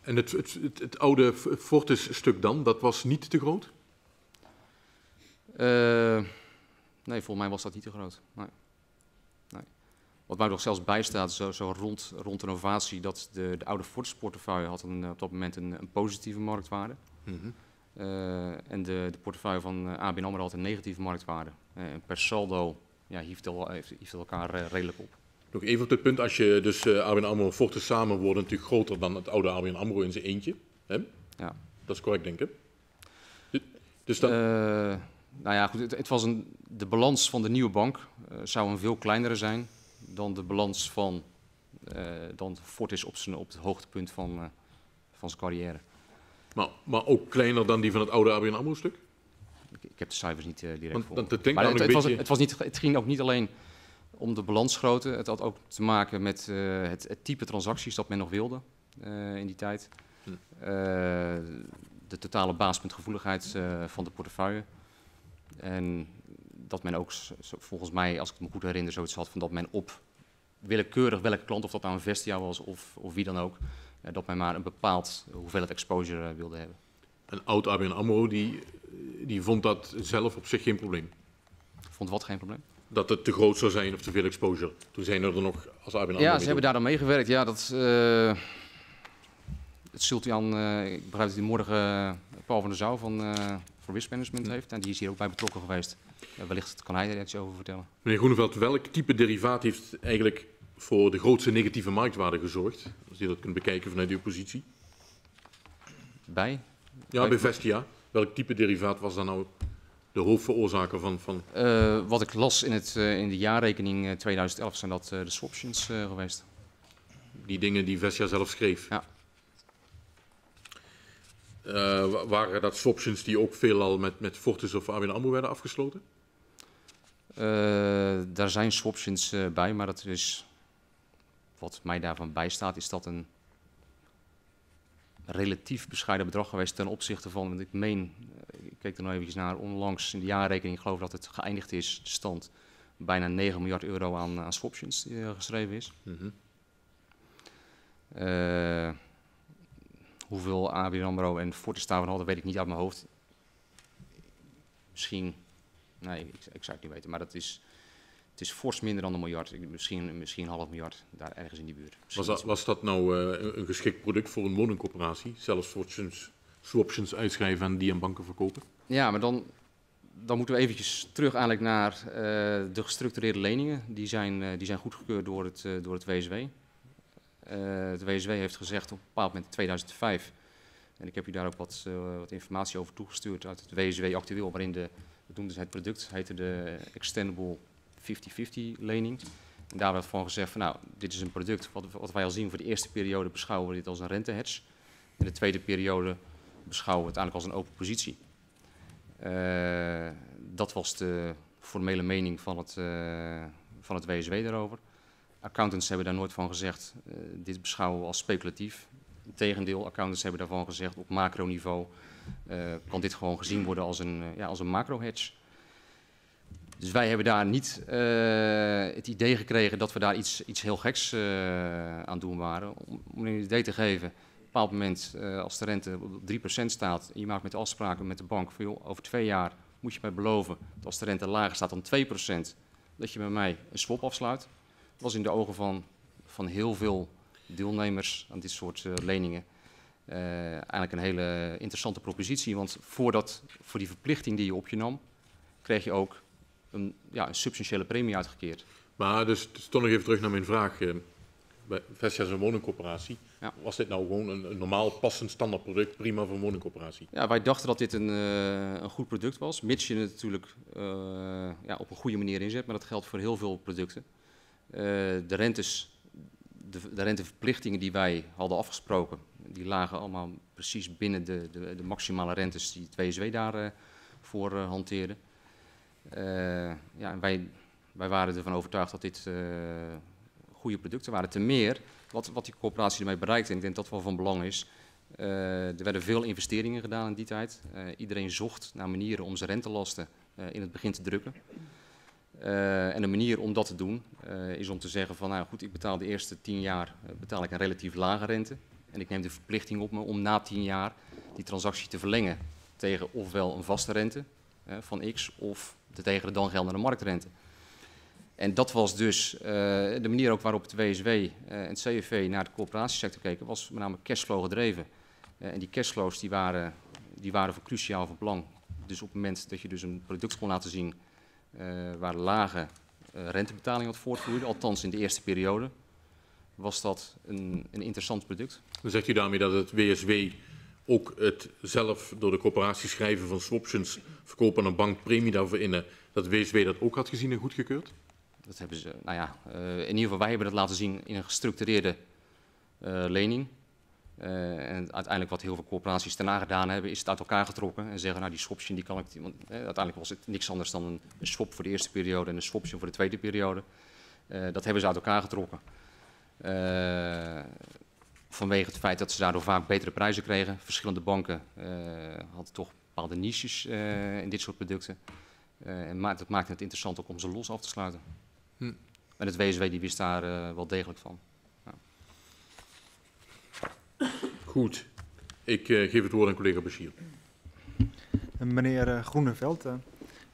en het, het, het, het oude Fortis stuk dan, dat was niet te groot? Eh, nee, volgens mij was dat niet te groot. Nee. Nee. Wat mij nog zelfs bijstaat, zo, zo rond, rond de innovatie, dat de, de oude Fortis portefeuille had een, op dat moment een, een positieve marktwaarde. Mhm. En de, de portefeuille van eh, ABN AMRO had een negatieve marktwaarde. Eh, en per saldo ja, hieft, elkaar eh, redelijk op. Nog even op dit punt, als je dus eh ABN AMRO Fortis samen worden natuurlijk groter dan het oude ABN AMRO in zijn eentje. Hè? Ja. Dat is correct, denk ik. Du- Dus dan, Eh, nou ja, goed, het, het was een, de balans van de nieuwe bank eh, zou een veel kleinere zijn dan de balans van eh dan Fortis op, zijn, op het hoogtepunt van, eh, van zijn carrière. Maar, maar ook kleiner dan die van het oude ABN AMRO stuk? Ik, ik heb de cijfers niet eh, direct Want voor. denken Maar het, het, was, beetje... het, was niet, het ging ook niet alleen om de balansgrootte. Het had ook te maken met eh, het, het type transacties dat men nog wilde eh, in die tijd. Hm. De totale basispuntgevoeligheid eh, van de portefeuille. En dat men ook, zo- volgens mij, als ik het me goed herinner, zoiets had van dat men op willekeurig welke klant, of dat nou een Vestia was of, of wie dan ook, dat men maar een bepaald hoeveelheid exposure eh, wilde hebben. Een oud ABN AMRO, die, die vond dat zelf op zich geen probleem. Vond wat geen probleem? Dat het te groot zou zijn of te veel exposure. Toen zijn er nog als ABN AMRO... Ja, ze hebben daar dan meegewerkt. Ja, dat, eh het aan, eh, ik begrijp dat u morgen eh, Paul van der Zouw van, eh voor Risk Management heeft. En die is hier ook bij betrokken geweest. Wellicht kan hij er iets over vertellen. Meneer Groeneveld, welk type derivaat heeft eigenlijk voor de grootste negatieve marktwaarde gezorgd? Als je dat kunt bekijken vanuit uw positie. Bij? Ja, Bij- Vestia. Welk type derivaat was dan nou de hoofdveroorzaker van... van Eh, wat ik las in, het, eh, in de jaarrekening eh, 2011 zijn dat eh, de swaptions eh, geweest. die dingen die Vestia zelf schreef? Ja. Eh, wa- waren dat swaptions die ook veelal met, met Fortis of ABN AMRO werden afgesloten? Eh, daar zijn swaptions eh, bij, maar dat is, wat mij daarvan bijstaat, is dat een relatief bescheiden bedrag geweest ten opzichte van, want ik meen, eh, ik keek er nog eventjes naar, onlangs in de jaarrekening, ik geloof dat het geëindigd is, stand, bijna 9 miljard euro aan, aan swaptions die er geschreven is. Mhm. Eh, hoeveel ABN AMRO en Fortis daarvan hadden, weet ik niet uit mijn hoofd. Misschien, nee, ik, ik zou het niet weten, maar dat is, het is fors minder dan een miljard. Misschien, misschien een half miljard, daar ergens in die buurt. Was, dat, was dat nou eh, een- geschikt product voor een woningcorporatie? Zelfs swaptions, swaptions uitschrijven en die aan banken verkopen? Ja, maar dan, dan moeten we eventjes terug eigenlijk naar eh, de gestructureerde leningen. Die zijn, eh, die zijn goedgekeurd door het, door het WSW. Het WSW heeft gezegd op een bepaald moment in 2005, en ik heb u daar ook wat, wat informatie over toegestuurd uit het WSW actueel, waarin de, dat noemden het product, heette de Extendable 50-50 lening. En daar werd van gezegd van nou, dit is een product wat, wat wij al zien voor de eerste periode beschouwen we dit als een rentehedge. In de tweede periode beschouwen we het eigenlijk als een open positie. Eh, dat was de formele mening van het, eh, van het WSW daarover. Accountants hebben daar nooit van gezegd, eh, dit beschouwen we als speculatief. Integendeel, accountants hebben daarvan gezegd op macroniveau kan dit gewoon gezien worden als een, ja, als een macro-hedge. Dus wij hebben daar niet uh, het idee gekregen dat we daar iets, iets heel geks aan doen waren. Om, om een idee te geven, op een bepaald moment als de rente op 3% staat en je maakt met de afspraken met de bank van over twee jaar moet je mij beloven dat als de rente lager staat dan 2%, dat je met mij een swap afsluit. Dat was in de ogen van, van heel veel deelnemers aan dit soort leningen eigenlijk een hele interessante propositie. Want voor, dat, voor die verplichting die je op je nam, kreeg je ook een, ja, een substantiële premie uitgekeerd. Maar dus, dus toch nog even terug naar mijn vraag. Uh, bij Vestia is een woningcorporatie. Ja. Was dit nou gewoon een, een, normaal passend standaard product, prima voor een woningcorporatie? Ja, wij dachten dat dit een, uh, een goed product was, mits je het natuurlijk ja, op een goede manier inzet. Maar dat geldt voor heel veel producten. de rentes de, de, renteverplichtingen die wij hadden afgesproken, die lagen allemaal precies binnen de, de, de maximale rentes die het WSW daarvoor uh, hanteerde. Uh, ja, wij, wij waren ervan overtuigd dat dit uh, goede producten waren. Ten meer, wat, wat die coöperatie ermee bereikte, en ik denk dat wel van belang is, uh, er werden veel investeringen gedaan in die tijd. iedereen zocht naar manieren om zijn rentelasten in het begin te drukken. En een manier om dat te doen is om te zeggen van, nou goed, ik betaal de eerste tien jaar betaal ik een relatief lage rente. En ik neem de verplichting op me om na tien jaar die transactie te verlengen tegen ofwel een vaste rente van x of de tegen de dan geldende marktrente. En dat was dus de manier ook waarop het WSW en het CFV naar de coöperatiesector keken, was met name cashflow gedreven. en die cashflows die waren, die waren van cruciaal van belang. Dus op het moment dat je dus een product kon laten zien waar lage rentebetaling wat voortvloeide, althans in de eerste periode, was dat een, een interessant product. Dan zegt u daarmee dat het WSW ook het zelf door de coöperatie schrijven van swaptions verkopen aan een bank premie daarvoor in, dat WSW dat ook had gezien en goedgekeurd? Dat hebben ze, nou ja, uh, in ieder geval wij hebben dat laten zien in een gestructureerde lening. Uh, en uiteindelijk wat heel veel corporaties daarna gedaan hebben, is het uit elkaar getrokken en zeggen, nou die swaption die kan ik, want eh, uiteindelijk was het niks anders dan een, een, swap voor de eerste periode en een swaption voor de tweede periode. Dat hebben ze uit elkaar getrokken. Vanwege het feit dat ze daardoor vaak betere prijzen kregen. Verschillende banken hadden toch bepaalde niches in dit soort producten. en ma dat maakte het interessant ook om ze los af te sluiten. Hm. En het WSW die wist daar wel degelijk van. Goed. Ik uh, geef het woord aan collega Bashir. Meneer Groeneveld, uh,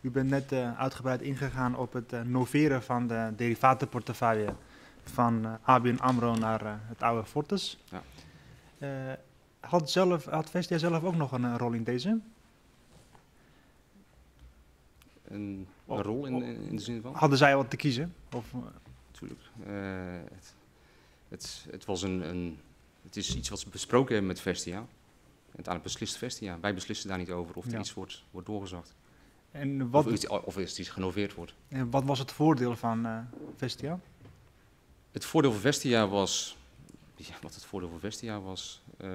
u bent net uitgebreid ingegaan op het noveren van de derivatenportefeuille van ABN AMRO naar het oude Fortis. Ja. had, zelf, had Vestia zelf ook nog een rol in deze? Een, een rol in, in, de zin van? Hadden zij wat te kiezen? Of? Natuurlijk. Het, het, het, was een, een het is iets wat we besproken hebben met Vestia. En uiteindelijk beslist Vestia. Wij beslissen daar niet over of er ja. iets wordt, wordt doorgezakt. En wat, of, iets, of iets genoveerd wordt. En wat was het voordeel van uh, Vestia? Het voordeel van Vestia was... Ja, wat het voordeel van Vestia was... Uh,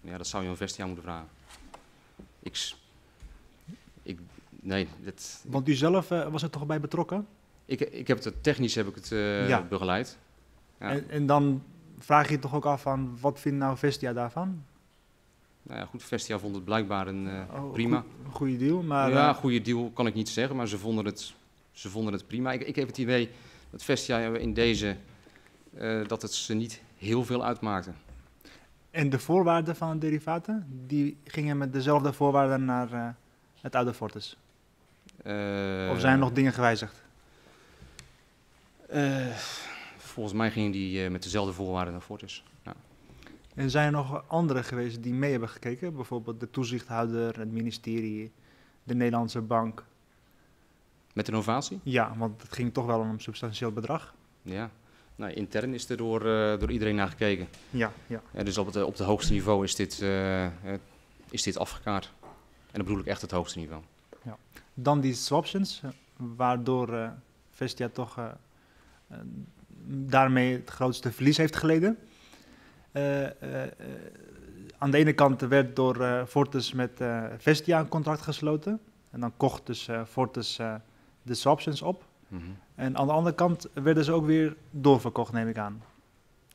ja, dat zou je aan Vestia moeten vragen. Ik... ik nee, dat... Want u zelf uh, was er toch bij betrokken? Ik, ik heb het technisch heb ik het ja. begeleid. Ja. En, en, dan vraag je je toch ook af van wat vindt nou Vestia daarvan? Nou ja, goed, Vestia vond het blijkbaar een oh, prima. Een goede deal, maar... Ja, goede deal kan ik niet zeggen, maar ze vonden het, ze vonden het prima. Ik, ik heb het idee dat Vestia in deze, uh, dat het ze niet heel veel uitmaakte. En de voorwaarden van de derivaten, die gingen met dezelfde voorwaarden naar het oude Fortis? of zijn er nog dingen gewijzigd? volgens mij gingen die met dezelfde voorwaarden naar Fortis. Ja. En zijn er nog anderen geweest die mee hebben gekeken? Bijvoorbeeld de toezichthouder, het ministerie, de Nederlandse bank? Met innovatie? Ja, want het ging toch wel om een substantieel bedrag. Ja, nou, intern is er door, uh, door iedereen naar gekeken. Ja, ja. ja dus op het, op het hoogste niveau is dit, uh, is dit afgekaart. En dan bedoel ik echt het hoogste niveau. Ja. Dan die swaptions, waardoor Vestia toch daarmee het grootste verlies heeft geleden. Aan de ene kant werd door Fortis met Vestia een contract gesloten. En dan kocht dus Fortis de swaptions op. Mm -hmm. En aan de andere kant werden ze ook weer doorverkocht, neem ik aan.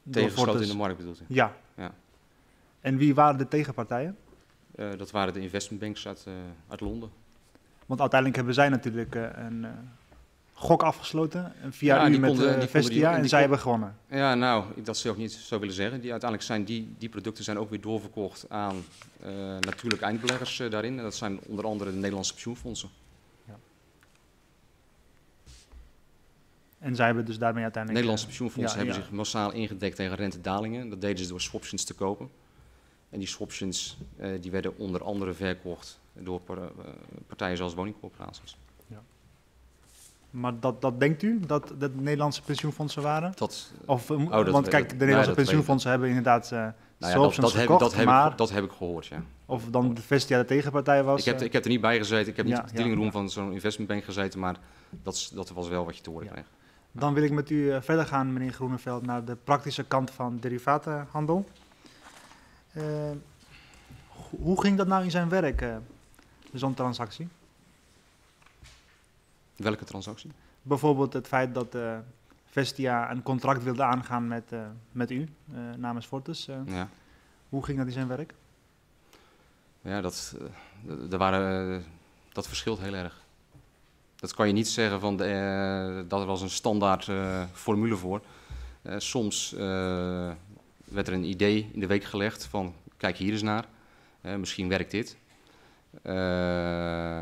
Tegengesloten in de markt bedoelt u? Ja. Ja. En wie waren de tegenpartijen? Eh, dat waren de investmentbanks uit, eh, uit Londen. Want uiteindelijk hebben zij natuurlijk eh, een gok afgesloten via Ja, u met konden- die Vestia en die zij hebben gewonnen. Ja, nou, dat zou ik niet zo willen zeggen. Die, uiteindelijk zijn die, die producten zijn ook weer doorverkocht aan natuurlijk eindbeleggers daarin. En dat zijn onder andere de Nederlandse pensioenfondsen. En zij hebben dus daarmee uiteindelijk... Nederlandse eh, pensioenfondsen ja, hebben ja. zich massaal ingedekt tegen rentedalingen. Dat deden ze door swaptions te kopen. En die swaptions eh, die werden onder andere verkocht door eh, partijen zoals woningcorporaties. Maar dat, dat denkt u, dat dat Nederlandse pensioenfondsen waren? Dat, Of, dat want kijk, de Nederlandse weet pensioenfondsen hebben inderdaad eh nou ja, dat, dat, heb, verkocht, dat, heb maar ik, dat heb ik gehoord, ja. of dan de Vestia de tegenpartij was. Ik heb, ik heb er niet bij gezeten, ik heb niet Ja, op de ja, dealing room ja. van zo'n investmentbank gezeten, maar dat, dat was wel wat je te horen Ja. kreeg. Dan wil ik met u eh, verder gaan, meneer Groeneveld, naar de praktische kant van derivatenhandel. Eh, ho- hoe ging dat nou in zijn werk, eh, zo'n transactie? Welke transactie? Bijvoorbeeld het feit dat Vestia een contract wilde aangaan met, met u, namens Fortis. Ja, hoe ging dat in zijn werk? ja dat, er waren, dat verschilt heel erg. Dat kan je niet zeggen van de, eh, dat er was een standaard eh, formule voor. Eh, soms werd er een idee in de week gelegd van kijk hier eens naar, misschien werkt dit.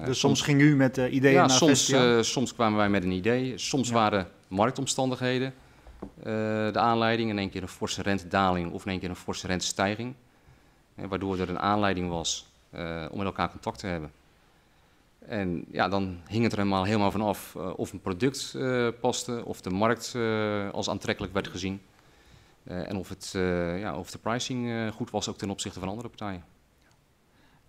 Dus soms ging u met eh, ideeën ja, naar soms, eh, soms kwamen wij met een idee. Soms Ja. waren marktomstandigheden de aanleiding. In één keer een forse rentedaling of in één keer een forse rentestijging. Waardoor er een aanleiding was om met elkaar contact te hebben. En ja, dan hing het er helemaal, helemaal van af eh, of een product eh, paste, of de markt eh, als aantrekkelijk werd gezien. En of, het, ja, of de pricing goed was ook ten opzichte van andere partijen.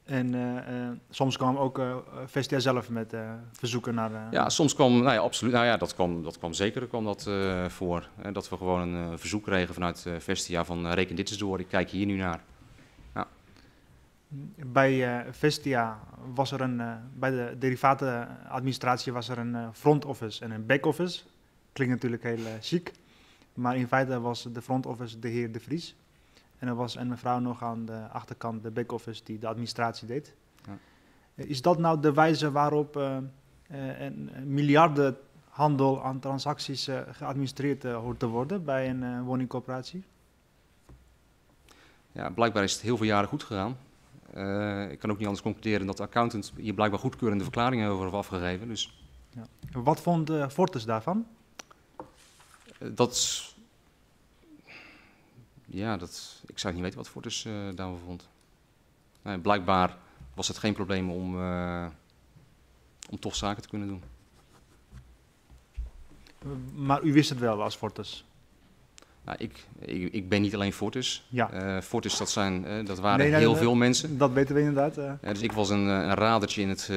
En soms kwam ook Vestia zelf met verzoeken naar... Ja, soms kwam, nou ja, absoluut. Nou ja, dat kwam, dat kwam zeker kwam dat, voor. Hè, dat we gewoon een verzoek kregen vanuit Vestia van reken dit eens door, ik kijk hier nu naar. Bij eh, Vestia was er een, eh, bij de derivatenadministratie was er een eh, front office en een back office. Klinkt natuurlijk heel chic, maar in feite was de front office de heer De Vries. En er was een mevrouw nog aan de achterkant, de back office, die de administratie deed. Ja. Is dat nou de wijze waarop een een miljardenhandel aan transacties geadministreerd hoort te worden bij een woningcorporatie? Ja, blijkbaar is het heel veel jaren goed gegaan. Eh, ik kan ook niet anders concluderen dat de accountant hier blijkbaar goedkeurende verklaringen over heeft afgegeven. Dus Wat vond eh, Fortis daarvan? eh, dat Ja, dat, ik zou niet weten wat Fortis daarover vond. Nee, blijkbaar was het geen probleem om, om toch zaken te kunnen doen. Maar u wist het wel als Fortis. Nou, ik, ik, ik ben niet alleen Fortis. Ja. Eh, Fortis, dat, zijn, eh, dat waren Nee, heel veel mensen. Dat weten we inderdaad. eh. Dus ik was een, een radertje in het,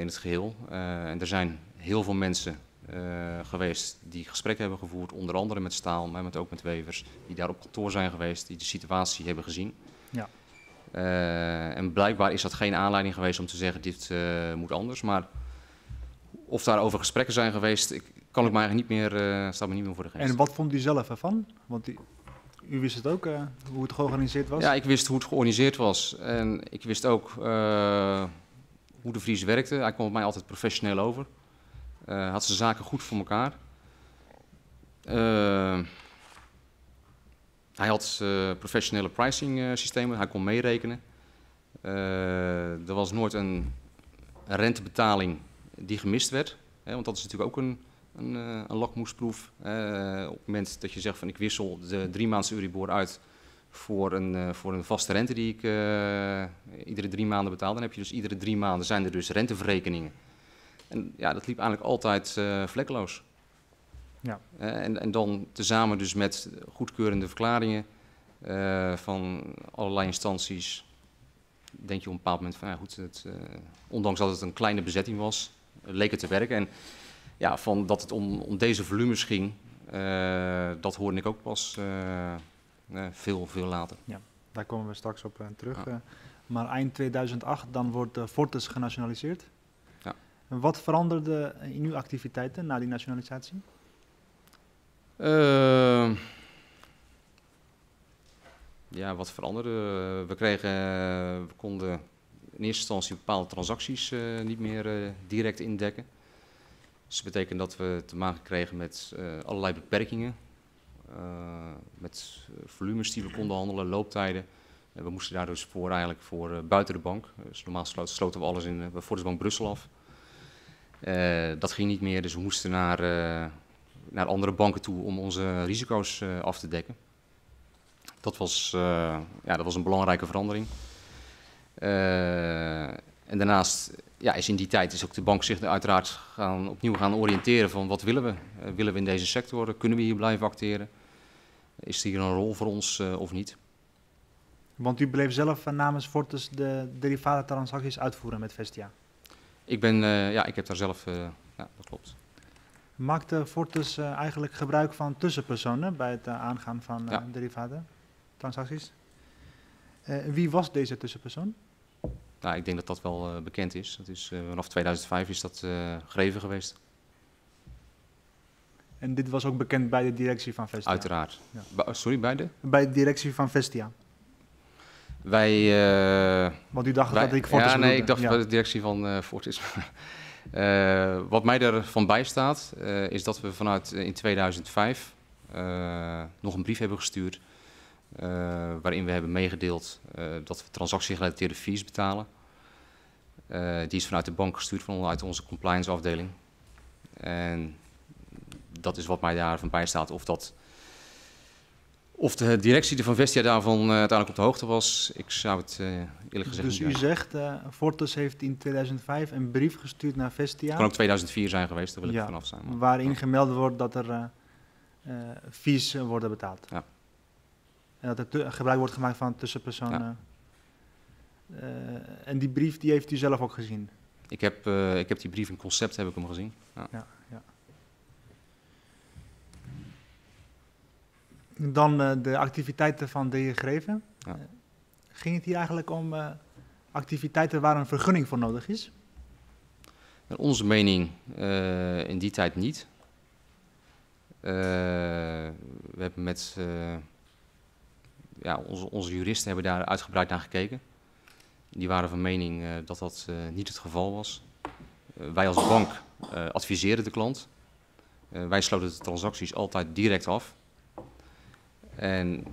in het geheel. Eh, en er zijn heel veel mensen geweest die gesprekken hebben gevoerd, onder andere met Staal, maar met, ook met wevers, die daar op kantoor zijn geweest, die de situatie hebben gezien. Ja. En blijkbaar is dat geen aanleiding geweest om te zeggen dit moet anders. Maar of daarover gesprekken zijn geweest, ik, kan ik me eigenlijk niet meer, eh, staat me niet meer voor de geest. En wat vond u zelf ervan? Want u, u wist het ook, eh, hoe het georganiseerd was. Ja, ik wist hoe het georganiseerd was. En ik wist ook eh, hoe de Vries werkte. Hij kwam op mij altijd professioneel over. Had zijn zaken goed voor elkaar. Hij had professionele pricing systemen. Hij kon meerekenen. Er was nooit een, een rentebetaling die gemist werd. Hè, want dat is natuurlijk ook een, een, een lakmoesproef. Eh, op het moment dat je zegt van ik wissel de drie maandse Euribor uit voor een, eh, voor een vaste rente die ik iedere drie maanden betaal. Dan heb je dus iedere drie maanden zijn er dus renteverrekeningen. En ja, dat liep eigenlijk altijd vlekkeloos. Ja. En, en dan tezamen dus met goedkeurende verklaringen van allerlei instanties. Denk je op een bepaald moment van, ja goed, het, ondanks dat het een kleine bezetting was, leek het te werken. En ja, van dat het om, om deze volumes ging, eh, dat hoorde ik ook pas eh, eh, veel, veel later. Daar komen we straks op terug. Ja. maar eind 2008, dan wordt Fortis genationaliseerd. Ja. En Wat veranderde in uw activiteiten na die nationalisatie? Eh, Ja, wat veranderde? We kregen, we konden in eerste instantie bepaalde transacties niet meer direct indekken. Dus dat betekent dat we te maken kregen met eh, allerlei beperkingen. eh, met eh, volumes die we konden handelen, looptijden. En we moesten daar dus voor eigenlijk voor buiten de bank. Dus normaal sloten, we alles in bij Fortisbank Brussel af. Dat ging niet meer, dus we moesten naar, naar andere banken toe om onze risico's af te dekken. Dat was, ja, dat was een belangrijke verandering. En daarnaast ja, is in die tijd is ook de bank zich uiteraard gaan, opnieuw gaan oriënteren van wat willen we? Eh, willen we in deze sector? Kunnen we hier blijven acteren? Is er hier een rol voor ons eh, of niet? Want u bleef zelf eh, namens Fortis de derivatentransacties uitvoeren met Vestia. Ik, ben, ja, ik heb daar zelf, ja, dat klopt. Maakte Fortis eigenlijk gebruik van tussenpersonen bij het aangaan van Ja. derivatentransacties? Wie was deze tussenpersoon? Nou, ik denk dat dat wel eh, bekend is. Dat is eh, vanaf 2005 is dat eh Greven geweest, En dit was ook bekend bij de directie van Vestia? uiteraard. Ja. Ba- sorry, beide? Bij de directie van Vestia. Wij... Want u dacht Wij- dat ik Fortis Ja, nee, bedoelde. ik dacht Ja. bij de directie van eh Fortis. (laughs) Wat mij ervan bij staat, eh, is dat we vanuit in 2005 eh, nog een brief hebben gestuurd. Eh, waarin we hebben meegedeeld eh, dat we transactiegerelateerde fees betalen. Eh, die is vanuit de bank gestuurd, vanuit onze compliance afdeling. En dat is wat mij daarvan bij staat. Of dat of de directie van Vestia daarvan eh, uiteindelijk op de hoogte was, ik zou het eerlijk gezegd Dus u zegt, eh Fortis heeft in 2005 een brief gestuurd naar Het Vestia... kan ook 2004 zijn geweest, daar wil ik vanaf zijn. maar- waarin gemeld wordt dat er fees worden betaald. Ja. En dat er gebruik wordt gemaakt van tussenpersonen. Eh, en die brief die heeft u zelf ook gezien. Ik, heb, eh, ik heb die brief in concept heb ik hem gezien. Ja. Ja, ja. Dan eh, de activiteiten van de Greven. Ja. Ging het hier eigenlijk om activiteiten waar een vergunning voor nodig is? In onze mening in die tijd niet. We hebben met ja, onze, onze juristen hebben daar uitgebreid naar gekeken. Die waren van mening eh, dat dat eh, niet het geval was. Eh, wij als bank adviseerden de klant. Wij sloten de transacties altijd direct af. En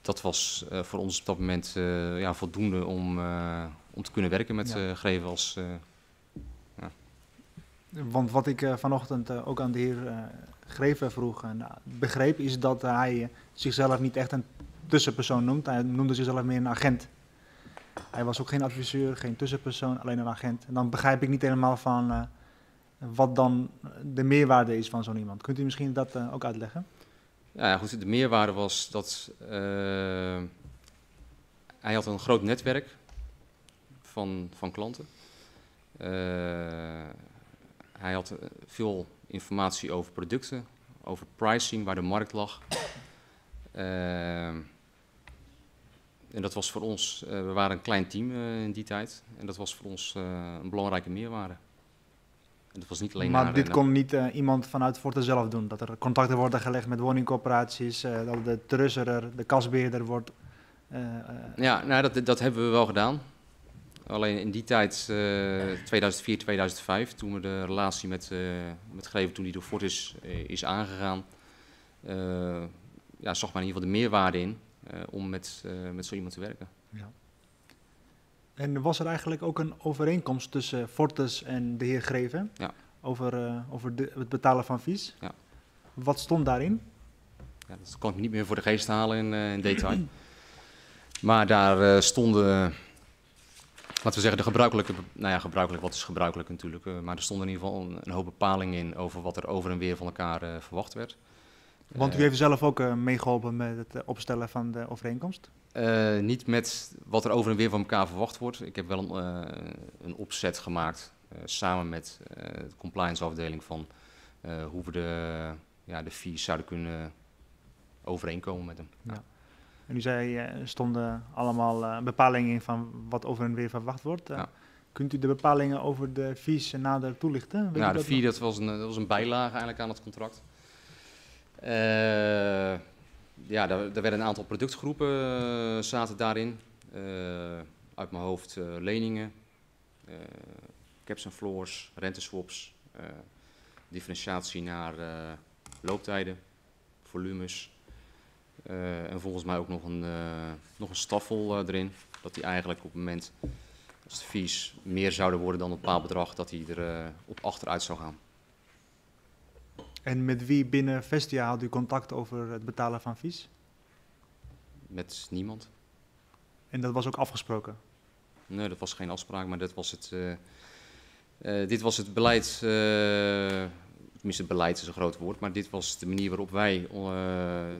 dat was voor ons op dat moment ja, voldoende om, om te kunnen werken met Ja. Greven als, eh, Want wat ik vanochtend ook aan de heer Greven vroeg en begreep, is dat hij zichzelf niet echt een tussenpersoon noemt. Hij noemde zichzelf meer een agent. Hij was ook geen adviseur, geen tussenpersoon, alleen een agent. En dan begrijp ik niet helemaal van eh, wat dan de meerwaarde is van zo'n iemand. Kunt u misschien dat eh, ook uitleggen? Ja, goed, de meerwaarde was dat eh, hij had een groot netwerk van, van klanten. Hij had veel informatie over producten, over pricing, waar de markt lag. En dat was voor ons, eh, we waren een klein team eh, in die tijd, en dat was voor ons eh, een belangrijke meerwaarde. En dat was niet alleen maar naar- dit kon niet iemand vanuit Forte zelf doen. Dat er contacten worden gelegd met woningcorporaties, dat de trusserer, de kasbeheerder wordt. Ja, nou, dat, dat hebben we wel gedaan. Alleen in die tijd, eh 2004, 2005, toen we de relatie met, met Greven, toen die door Fortis is aangegaan, ja, zag men in ieder geval de meerwaarde in om met, eh, met zo iemand te werken. En was er eigenlijk ook een overeenkomst tussen Fortes en de heer Greven Ja. over, eh, over de, het betalen van fees? Ja. Wat stond daarin? Ja, dat kan ik niet meer voor de geest halen in, eh, in detail. Maar daar eh, stonden, laten we zeggen, de gebruikelijke, nou ja, gebruikelijk, wat is gebruikelijk natuurlijk, eh, maar er stonden in ieder geval een, een hoop bepalingen in over wat er over en weer van elkaar eh, verwacht werd. Want u Eh, heeft zelf ook eh, meegeholpen met het eh, opstellen van de overeenkomst. Niet met wat er over en weer van elkaar verwacht wordt. Ik heb wel een, een opzet gemaakt samen met de compliance afdeling van hoe we de, ja, de fees zouden kunnen overeenkomen met hem. Ja. En u zei, er stonden allemaal bepalingen in van wat over en weer verwacht wordt. Ja. Kunt u de bepalingen over de fees nader toelichten? Weet u Nou, de fee dat was, een, dat was een bijlage eigenlijk aan het contract. Eh, ja, daar, daar werden een aantal productgroepen eh, zaten daarin. Eh, uit mijn hoofd leningen, caps en floors, renteswaps, differentiatie naar looptijden, volumes. en volgens mij ook nog een, nog een staffel erin. Dat die eigenlijk op het moment, als de fees meer zouden worden dan een bepaald bedrag, dat die er op achteruit zou gaan. En met wie binnen Vestia had u contact over het betalen van fees? Met niemand. En dat was ook afgesproken. Nee, dat was geen afspraak, maar dat was het, eh, eh, dit was het beleid. eh, tenminste, beleid is een groot woord, maar dit was de manier waarop wij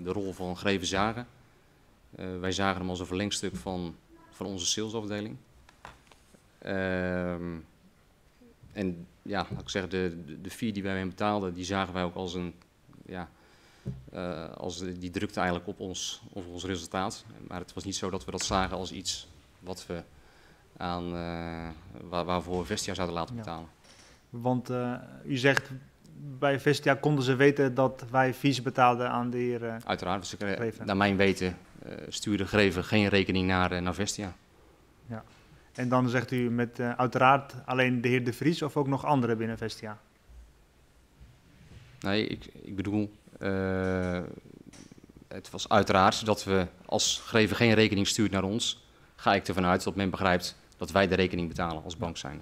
de rol van Greven zagen. Wij zagen hem als een verlengstuk van, van onze salesafdeling. Ehm, en ja, laat ik zeggen, de, de, de fee die wij hem betaalden, die zagen wij ook als een. Ja, eh, als, die drukte eigenlijk op ons, op ons resultaat. Maar het was niet zo dat we dat zagen als iets wat we aan, eh, waar, waarvoor Vestia zouden laten Ja. betalen. Want eh, u zegt, bij Vestia konden ze weten dat wij fees betaalden aan de heer... Uiteraard, dus ik, naar mijn weten stuurde Greven geen rekening naar, naar Vestia. En dan zegt u met eh, uiteraard alleen de heer De Vries of ook nog anderen binnen Vestia? Nee, ik, ik bedoel, eh, het was uiteraard dat we, als Greven geen rekening stuurt naar ons, ga ik ervan uit dat men begrijpt dat wij de rekening betalen als bank zijn.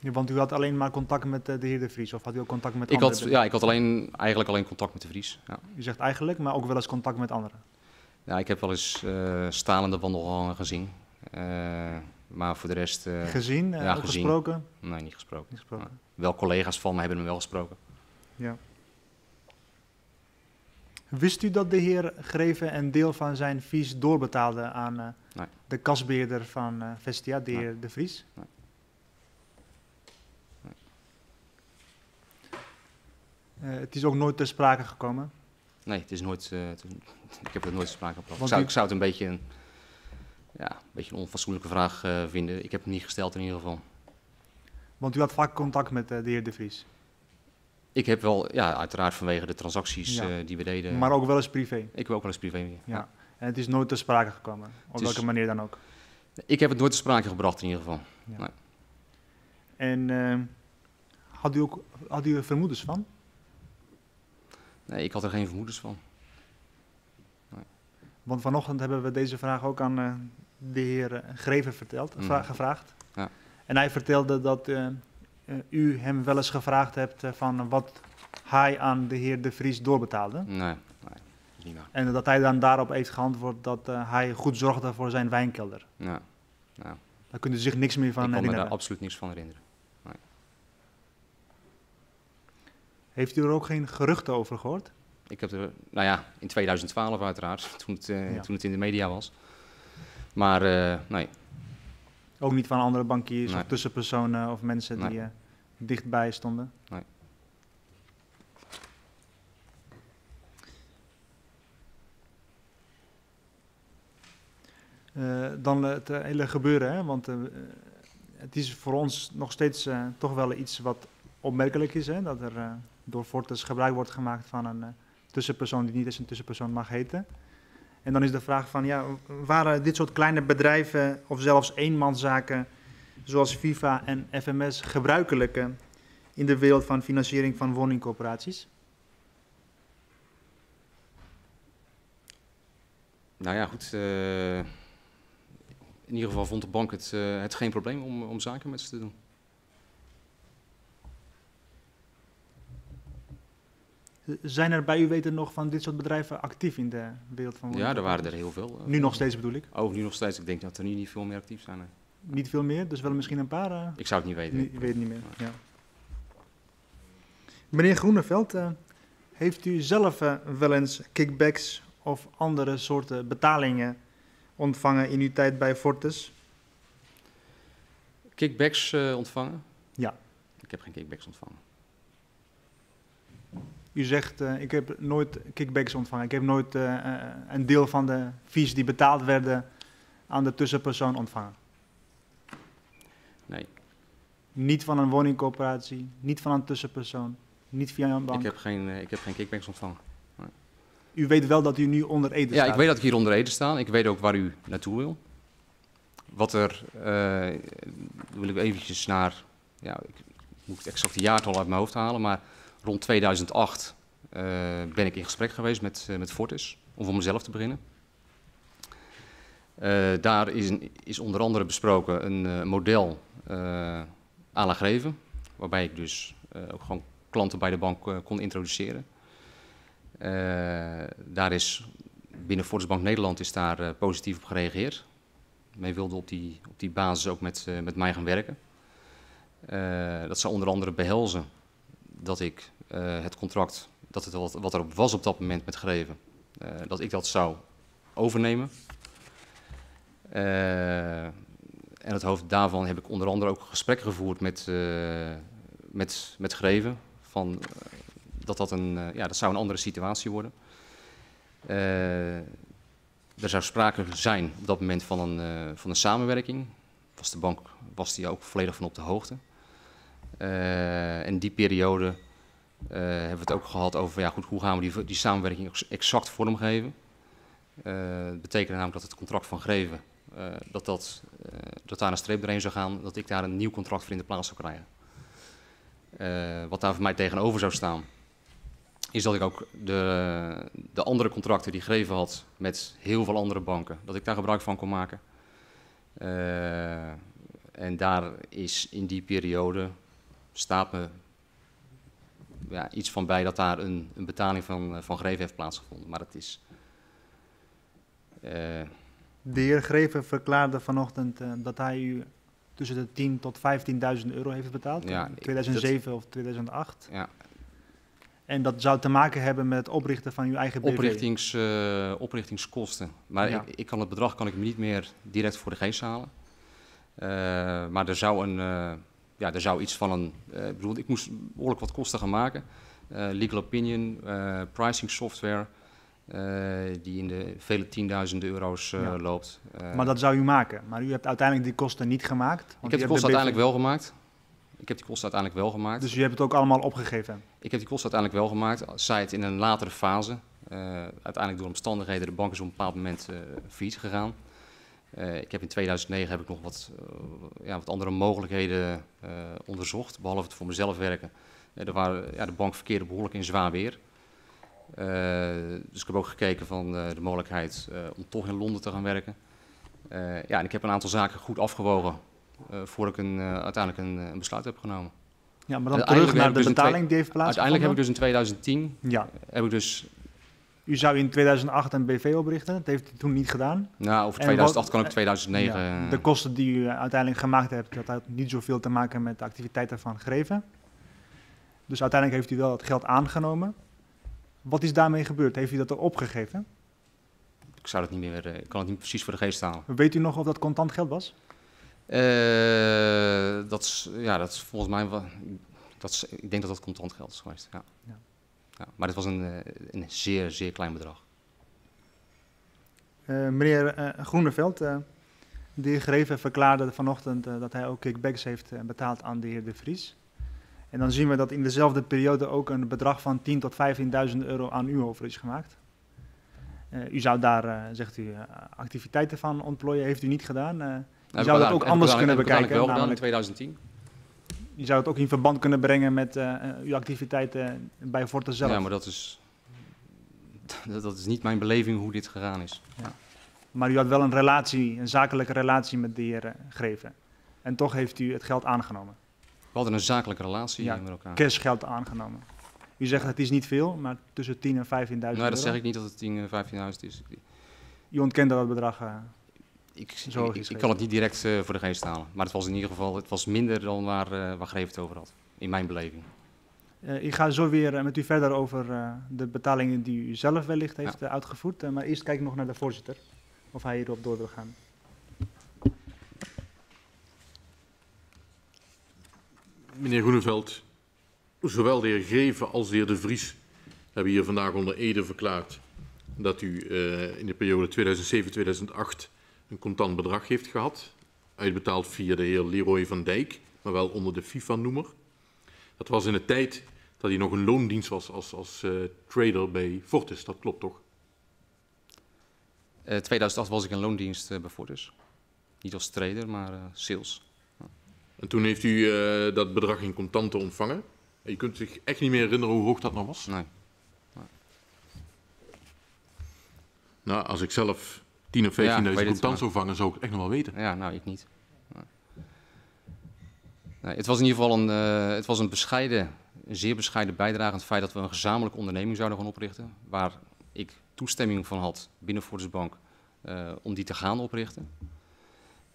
Ja, want u had alleen maar contact met eh, de heer De Vries of had u ook contact met Ik anderen? had, ja, ik had alleen, eigenlijk alleen contact met de Vries. Ja. U zegt eigenlijk, maar ook wel eens contact met anderen. Ja, ik heb wel eens eh stalende wandelgangen gezien. Eh, maar voor de rest, eh, gezien, eh, ja, gezien. gesproken? nee, niet gesproken. Niet gesproken. Wel collega's van me hebben hem wel gesproken. Ja. Wist u dat de heer Greven een deel van zijn fees doorbetaalde aan eh, Nee. de kasbeheerder van Vestia, de Nee. heer De Vries? Nee. Het is ook nooit ter sprake gekomen. Nee, het is nooit, het ik heb er nooit sprake van. Ik ik zou het een beetje een, ja, een beetje een onfatsoenlijke vraag eh, vinden. Ik heb hem niet gesteld in ieder geval. Want u had vaak contact met eh, de heer De Vries. Ik heb wel, ja, uiteraard vanwege de transacties Ja. eh, die we deden. Maar ook wel eens privé. Ik heb ook wel eens privé. Ja. Ja. En het is nooit ter sprake gekomen. Op is- welke manier dan ook. Ik heb het nooit ter sprake gebracht in ieder geval. En eh, had, u ook, had u er vermoedens van? Nee, ik had er geen vermoedens van. Want vanochtend hebben we deze vraag ook aan de heer eh, Greven verteld, Mhm. vra- gevraagd. Ja. En hij vertelde dat eh, eh, u hem wel eens gevraagd hebt van wat hij aan de heer De Vries doorbetaalde. Nee, nee, niet waar. En dat hij dan daarop heeft geantwoord dat hij goed zorgde voor zijn wijnkelder. Ja, nou, Daar kunt u zich niks meer ik van kan me daar herinneren. absoluut niks van herinneren. Heeft u er ook geen geruchten over gehoord? Ik heb er, nou ja, in 2012 uiteraard, (laughs) toen het, Ja. toen het in de media was. Maar eh, nee, Ook niet van andere bankiers Nee. of tussenpersonen of mensen die Nee. eh, dichtbij stonden? Nee. Eh, dan het hele gebeuren, hè? want het is voor ons nog steeds toch wel iets wat opmerkelijk is, hè? dat er door Fortis gebruik wordt gemaakt van een tussenpersoon die niet eens een tussenpersoon mag heten. En dan is de vraag van, ja, waren dit soort kleine bedrijven of zelfs eenmanszaken zoals FIFA en FMS gebruikelijk in de wereld van financiering van woningcorporaties? nou ja, goed. eh, in ieder geval vond de bank het, eh, het geen probleem om, om zaken met ze te doen. Zijn er bij u weten nog van dit soort bedrijven actief in de wereld van Ja, er waren er heel veel. eh. Nu nog steeds bedoel ik. Oh, nu nog steeds. Ik denk dat er nu niet veel meer actief zijn. nee. Niet veel meer, dus wel misschien een paar. eh, Ik zou het niet weten. ik weet het niet meer. Ja. Meneer Groeneveld, eh, heeft u zelf eh, wel eens kickbacks of andere soorten betalingen ontvangen in uw tijd bij Fortis? Kickbacks eh, ontvangen? Ja. Ik heb geen kickbacks ontvangen. U zegt, eh, ik heb nooit kickbacks ontvangen. Ik heb nooit eh, eh, een deel van de fees die betaald werden aan de tussenpersoon ontvangen. Nee, Niet van een woningcorporatie, niet van een tussenpersoon, niet via een bank. ik heb geen, ik heb geen kickbacks ontvangen. U u weet wel dat u nu onder ede Ja, staat. ik weet dat ik hier onder ede sta. Ik weet ook waar u naartoe wil. Wat er, eh, wil ik eventjes naar, ja, ik moet het exacte jaartal uit mijn hoofd halen, maar rond 2008 eh, ben ik in gesprek geweest met, eh, met Fortis, om voor mezelf te beginnen. Eh, daar is, is onder andere besproken een model eh à Greven, waarbij ik dus ook gewoon klanten bij de bank kon introduceren. Daar is binnen Fortis Bank Nederland is daar positief op gereageerd. Men wilde op die, op die basis ook met, met mij gaan werken. Dat zou onder andere behelzen dat ik eh, het contract, dat het wat, wat er was op dat moment met Greven, eh, dat ik dat zou overnemen. Eh, en het hoofd daarvan heb ik onder andere ook gesprekken gevoerd met, met, met Greven. Van, dat, dat, een, ja, dat zou een andere situatie worden. Er zou sprake zijn op dat moment van een, van een samenwerking. Was de bank was die ook volledig van op de hoogte. Eh, en die periode eh, hebben we het ook gehad over ja, goed, hoe gaan we die, die samenwerking ex- exact vormgeven. Eh dat betekende namelijk dat het contract van Greven, eh, dat, dat, eh, dat daar een streep doorheen zou gaan, dat ik daar een nieuw contract voor in de plaats zou krijgen. Eh, wat daar voor mij tegenover zou staan, is dat ik ook de, de andere contracten die Greven had met heel veel andere banken, dat ik daar gebruik van kon maken. Eh, en daar is in die periode, staat me ja, iets van bij dat daar een, een betaling van, eh, van Greven heeft plaatsgevonden. Maar het is... eh, De heer Greven verklaarde vanochtend eh, dat hij u tussen de 10 tot 15.000 euro heeft betaald. Ja, in ik- 2007 of 2008. ja, En dat zou te maken hebben met het oprichten van uw eigen BV. oprichtings, oprichtingskosten. Maar Ja. ik, ik kan het bedrag kan ik me niet meer direct voor de geest halen. Maar er zou, een, ja, er zou iets van een... eh, ik bedoel, ik moest behoorlijk wat kosten gaan maken. Eh, legal opinion, eh, pricing software... die in de vele tienduizenden euro's Ja. loopt. Maar dat zou u maken. Maar u hebt uiteindelijk die kosten niet gemaakt. want ik heb die kosten uiteindelijk wel gemaakt. Ik heb die kosten uiteindelijk wel gemaakt. Dus u hebt het ook allemaal opgegeven. Ik heb die kosten uiteindelijk wel gemaakt, zij het in een latere fase. Uiteindelijk door omstandigheden, de bank is op een bepaald moment failliet gegaan. Eh, ik heb in 2009 heb ik nog wat, eh, ja, wat andere mogelijkheden eh, onderzocht, behalve het voor mezelf werken. Er waren, ja, de bank verkeerde behoorlijk in zwaar weer. Dus ik heb ook gekeken van de mogelijkheid om toch in Londen te gaan werken. Ja, en ik heb een aantal zaken goed afgewogen voordat ik een, uiteindelijk een, een besluit heb genomen. Ja, maar dan terug naar de dus betaling die heeft plaatsgevonden. Uiteindelijk heb ik dus in 2010 Ja, heb ik dus u zou in 2008 een BV oprichten. Dat heeft u toen niet gedaan. Nou, over En 2008 wat- kan ook 2009. Ja, eh, de kosten die u uiteindelijk gemaakt hebt, dat had niet zoveel te maken met de activiteiten van Greven. Dus uiteindelijk heeft u wel het geld aangenomen. Wat is daarmee gebeurd? Heeft u dat er opgegeven? Ik zou het niet meer, eh, ik kan het niet precies voor de geest halen. Weet u nog of dat contant geld was? Eh, dat is, ja, dat is volgens mij, dat is, ik denk dat dat contant geld is geweest. Ja. Ja. Ja. maar het was een, eh, een zeer, zeer klein bedrag. Eh, meneer eh, Groeneveld, de heer Greven verklaarde vanochtend dat hij ook kickbacks heeft betaald aan de heer De Vries. En dan zien we dat in dezelfde periode ook een bedrag van 10.000 tot 15.000 euro aan u over is gemaakt. U zou daar, zegt u, activiteiten van ontplooien, heeft u niet gedaan. Eh, Heb zou dat ook anders heb kunnen bekijken, wel gedaan in namelijk- 2010. Je zou het ook in verband kunnen brengen met eh, eh, uw activiteiten bij Forte zelf. Ja, maar dat is, dat, (laughs) dat is niet mijn beleving hoe dit gegaan is. Maar u had wel een relatie, een zakelijke relatie met de heer eh, Greven. En toch heeft u het geld aangenomen. We hadden een zakelijke relatie Ja, met elkaar. Cashgeld aangenomen. U zegt het is niet veel, maar tussen 10 en 15.000 Nee, euro. dat zeg ik niet dat het 10, 15.000 is. U ontkent dat het bedrag. eh, ik, Zo ik, kan het niet direct eh, voor de geest halen. Maar het was in ieder geval het was minder dan waar, eh waar Greef het over had. In mijn beleving. eh, ik ga zo weer met u verder over eh, de betalingen die u zelf wellicht heeft uitgevoerd. Maar eerst kijk ik nog naar de voorzitter, of hij hierop door wil gaan. Meneer Groeneveld, zowel de heer Greven als de heer De Vries hebben hier vandaag onder Ede verklaard dat u eh, in de periode 2007-2008 een contant bedrag heeft gehad, uitbetaald via de heer Leroy van Dijk, maar wel onder de FIFA-noemer. Dat was in de tijd dat hij nog een loondienst was als, als eh, trader bij Fortis, dat klopt toch? Eh 2008 was ik in loondienst eh, bij Fortis. Niet als trader, maar sales. En toen heeft u dat bedrag in contanten ontvangen. En je kunt zich echt niet meer herinneren hoe hoog dat nou was? Nee. Nou, als ik zelf 10 of 15.000 Ja, ik weet het, contant maar- zou vangen, zou ik echt nog wel weten. Ja, nou, ik niet. Nee. Het was in ieder geval een, eh, het was een bescheiden, een zeer bescheiden bijdrage aan het feit dat we een gezamenlijke onderneming zouden gaan oprichten. Waar ik toestemming van had binnen Fortis Bank eh, om die te gaan oprichten.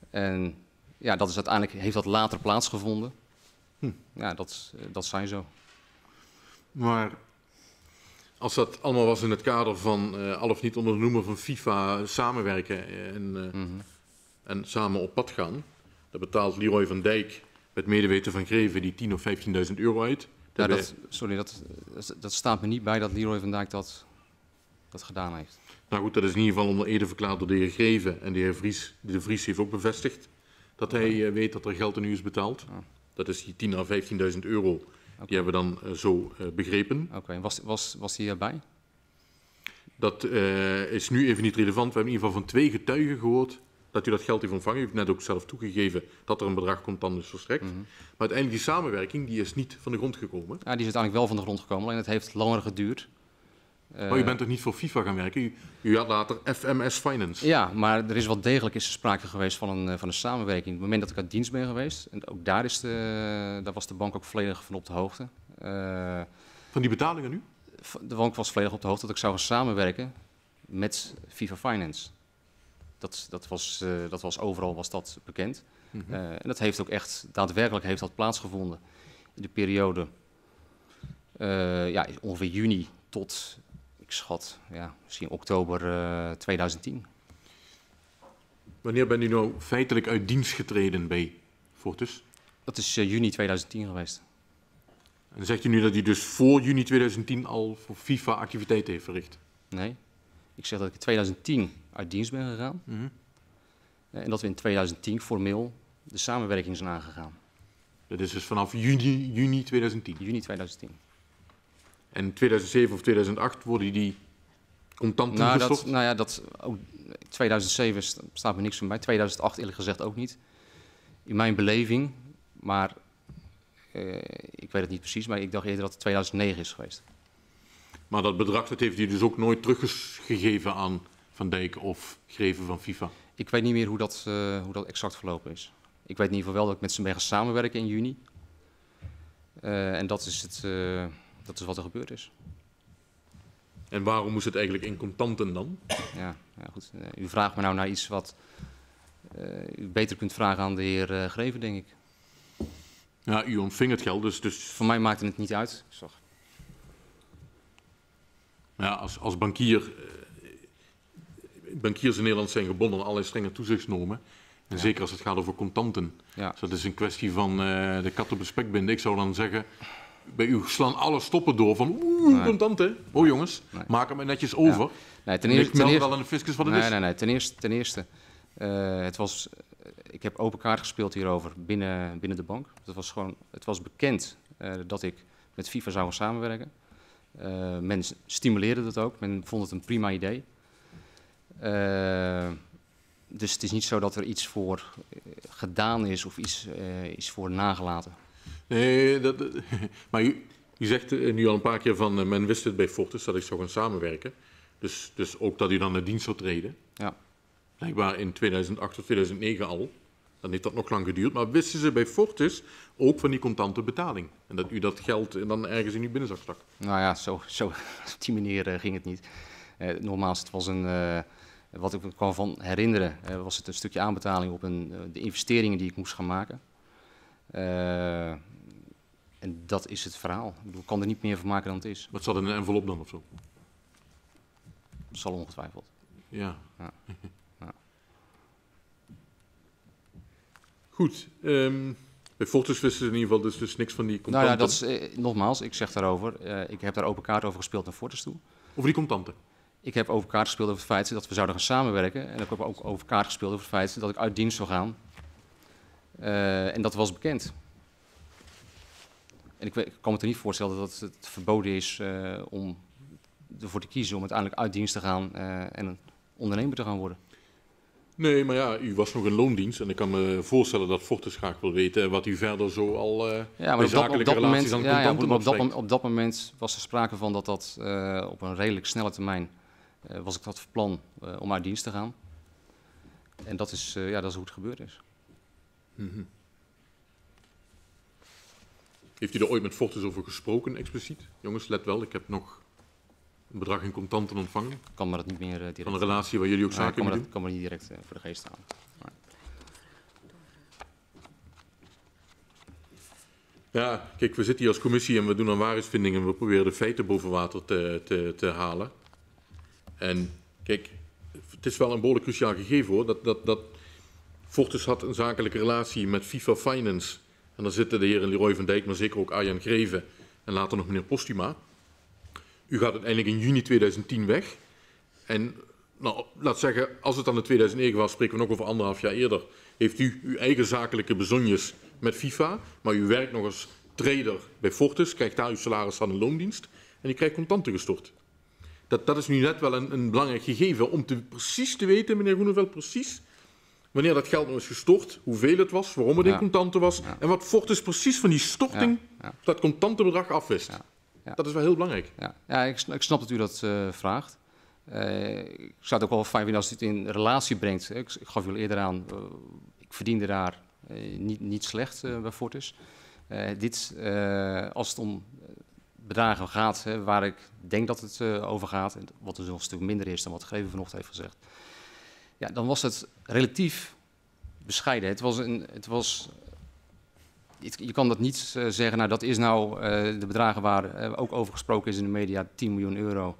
En ja, dat is uiteindelijk, heeft dat later plaatsgevonden. Hm. Ja, dat, eh, dat zijn zo. Maar als dat allemaal was in het kader van eh, al of niet onder de noemer van FIFA samenwerken en, eh, Mhm. en samen op pad gaan, dan betaalt Leroy van Dijk met medeweten van Greven die 10.000 of 15.000 euro uit. Ja, dat, sorry, dat, dat- staat me niet bij dat Leroy van Dijk dat, dat gedaan heeft. Nou goed, dat is in ieder geval onder ede verklaard door de heer Greven. En de heer Vries, de Vries heeft ook bevestigd dat hij eh, weet dat er geld in u is betaald. Dat is die 10.000 à 15.000 euro. Die hebben we dan eh, zo eh, begrepen. Oké, was, was, was die erbij? Dat eh, is nu even niet relevant. We hebben in ieder geval van twee getuigen gehoord dat u dat geld heeft ontvangen. U heeft net ook zelf toegegeven dat er een bedrag contant is verstrekt. Mhm. Maar uiteindelijk die samenwerking die is niet van de grond gekomen. Ja, die is uiteindelijk wel van de grond gekomen, alleen het heeft langer geduurd. Maar u Eh, bent toch niet voor FIFA gaan werken? U, u had later FMS Finance. Ja, maar er is wel degelijk is er sprake geweest van een, eh, van een samenwerking. Op het moment dat ik uit dienst ben geweest, en ook daar, is de, daar was de bank ook volledig van op de hoogte. Eh, Van die betalingen nu? de bank was volledig op de hoogte dat ik zou gaan samenwerken met FIFA Finance. Dat, dat, was, eh, dat was overal was dat bekend. Mhm. Eh, en dat heeft ook echt, daadwerkelijk heeft dat plaatsgevonden in de periode, eh, ja, ongeveer juni tot, schat, ja, misschien oktober eh, 2010. Wanneer bent u nou feitelijk uit dienst getreden bij Fortis? Dat is eh, juni 2010 geweest. En zegt u nu dat u dus voor juni 2010 al voor FIFA activiteiten heeft verricht? Nee, ik zeg dat ik in 2010 uit dienst ben gegaan. Mhm. eh, En dat we in 2010 formeel de samenwerking zijn aangegaan. Dat is dus vanaf juni, juni 2010. Juni 2010. En 2007 of 2008 worden die contanten Nou, dat, nou ja, dat, oh, 2007 sta- staat me niks van bij. 2008 eerlijk gezegd ook niet. In mijn beleving, maar eh, ik weet het niet precies, maar ik dacht eerder dat het 2009 is geweest. Maar dat bedrag dat heeft u dus ook nooit teruggegeven aan Van Dijk of Greven van FIFA? Ik weet niet meer hoe dat, eh, hoe dat exact verlopen is. Ik weet in ieder geval wel dat ik met ze ben gaan samenwerken in juni. Eh, en dat is, het, dat is wat er gebeurd is. En waarom moest het eigenlijk in contanten dan? Ja, ja goed. Eh, u vraagt me nou naar iets wat eh, u beter kunt vragen aan de heer eh, Greven, denk ik. Ja, u ontving het geld, dus, dus Voor mij maakte het niet uit. Ik zag. ja, als, als bankier... bankiers in Nederland zijn gebonden aan allerlei strenge toezichtsnormen. En Ja. zeker als het gaat over contanten. Ja. Dus dat is een kwestie van de kat op de spek binden. Ik zou dan zeggen, bij u slaan alle stoppen door van oeh, Nee. contanten. Oh jongens, Nee. maak hem er netjes over. Nee, ten En eerste, ik meld wel aan de fiscus wat het nee, is. nee, nee. Ten eerste, ten eerste eh, het was, eh, ik heb open kaart gespeeld hierover binnen, binnen de bank. Het was gewoon, het was bekend eh, dat ik met FIFA zou gaan samenwerken. Eh, men stimuleerde dat ook. Men vond het een prima idee. Dus het is niet zo dat er iets voor gedaan is of iets is voor nagelaten. Nee, dat, (laughs) maar u, u zegt eh, nu al een paar keer van eh, men wist het bij Fortis dat ik zou gaan samenwerken. Dus, dus ook dat u dan naar dienst zou treden. Ja. Blijkbaar in 2008 of 2009 al. Dan heeft dat nog lang geduurd. Maar wisten ze bij Fortis ook van die contante betaling? En dat u dat geld dan ergens in uw binnenzak stak? Nou ja, zo, zo, (laughs) op die manier eh, ging het niet. Eh, nogmaals, het was een, eh, wat ik me kan van herinneren, eh, was het een stukje aanbetaling op een, eh, de investeringen die ik moest gaan maken. En dat is het verhaal. Ik kan er niet meer van maken dan het is. Wat zat in een envelop dan of zo? Dat zal ongetwijfeld. Ja. Ja. (laughs) Ja. Goed. ehm, bij Fortis wisten in ieder geval dus, dus niks van die Nou contanten. ja, dat is, eh, nogmaals, ik zeg daarover, eh, ik heb daar open kaart over gespeeld naar Fortis toe. Over die contanten. Ik heb over kaart gespeeld over het feit dat we zouden gaan samenwerken. En ik heb ook over kaart gespeeld over het feit dat ik uit dienst zou gaan. Eh, en dat was bekend. En ik, kan me er niet voorstellen dat het verboden is eh, om ervoor te kiezen om uiteindelijk uit dienst te gaan eh, en ondernemer te gaan worden. Nee, maar ja, u was nog in loondienst en ik kan me voorstellen dat Fortis graag wil weten wat u verder zo al uh, ja, maar op dat, op dat relaties moment, aan ja, ja, op, dat, op dat moment was er sprake van dat dat op een redelijk snelle termijn was ik dat van plan om uit dienst te gaan. En dat is, ja, dat is hoe het gebeurd is. Mhm. Heeft u er ooit met Fortis over gesproken, expliciet? Jongens, let wel, ik heb nog een bedrag in contanten ontvangen. Ik kan me dat niet meer eh, direct... Van een relatie waar jullie ook ik zaken mee dat doen. kan me niet direct eh, voor de geest halen. Ja, kijk, we zitten hier als commissie en we doen aan waarheidsvinding en we proberen de feiten boven water te, te, te halen. En kijk, het is wel een behoorlijk cruciaal gegeven hoor, dat, dat, dat Fortis had een zakelijke relatie met FIFA Finance. En daar zitten de heren Leroy van Dijk, maar zeker ook Arjan Greven en later nog meneer Postuma. U gaat uiteindelijk in juni 2010 weg. En nou, laat zeggen, als het dan in 2009 was, spreken we nog over anderhalf jaar eerder. Heeft u uw eigen zakelijke bezonjes met FIFA, maar u werkt nog als trader bij Fortis, krijgt daar uw salaris van een loondienst en u krijgt contanten gestort. Dat, dat is nu net wel een, een belangrijk gegeven om te, precies te weten, meneer Groeneveld, precies wanneer dat geld nog is gestort, hoeveel het was, waarom het in contanten was en wat Fortis precies van die storting, dat contantenbedrag afwist. Ja. Ja. Dat is wel heel belangrijk. Ja, ja ik, ik snap dat u dat eh, vraagt. Eh, ik zou het ook wel fijn vinden als u het in relatie brengt. Ik, ik gaf u al eerder aan, eh, ik verdiende daar niet, niet slecht bij Fortis. Dit, als het om bedragen gaat hè, waar ik denk dat het over gaat, en wat dus nog een stuk minder is dan wat Greven vanochtend heeft gezegd, ja, dan was het relatief bescheiden. Het was, een, het was je kan dat niet eh, zeggen, nou dat is nou eh, de bedragen waar eh, ook over gesproken is in de media, 10 miljoen euro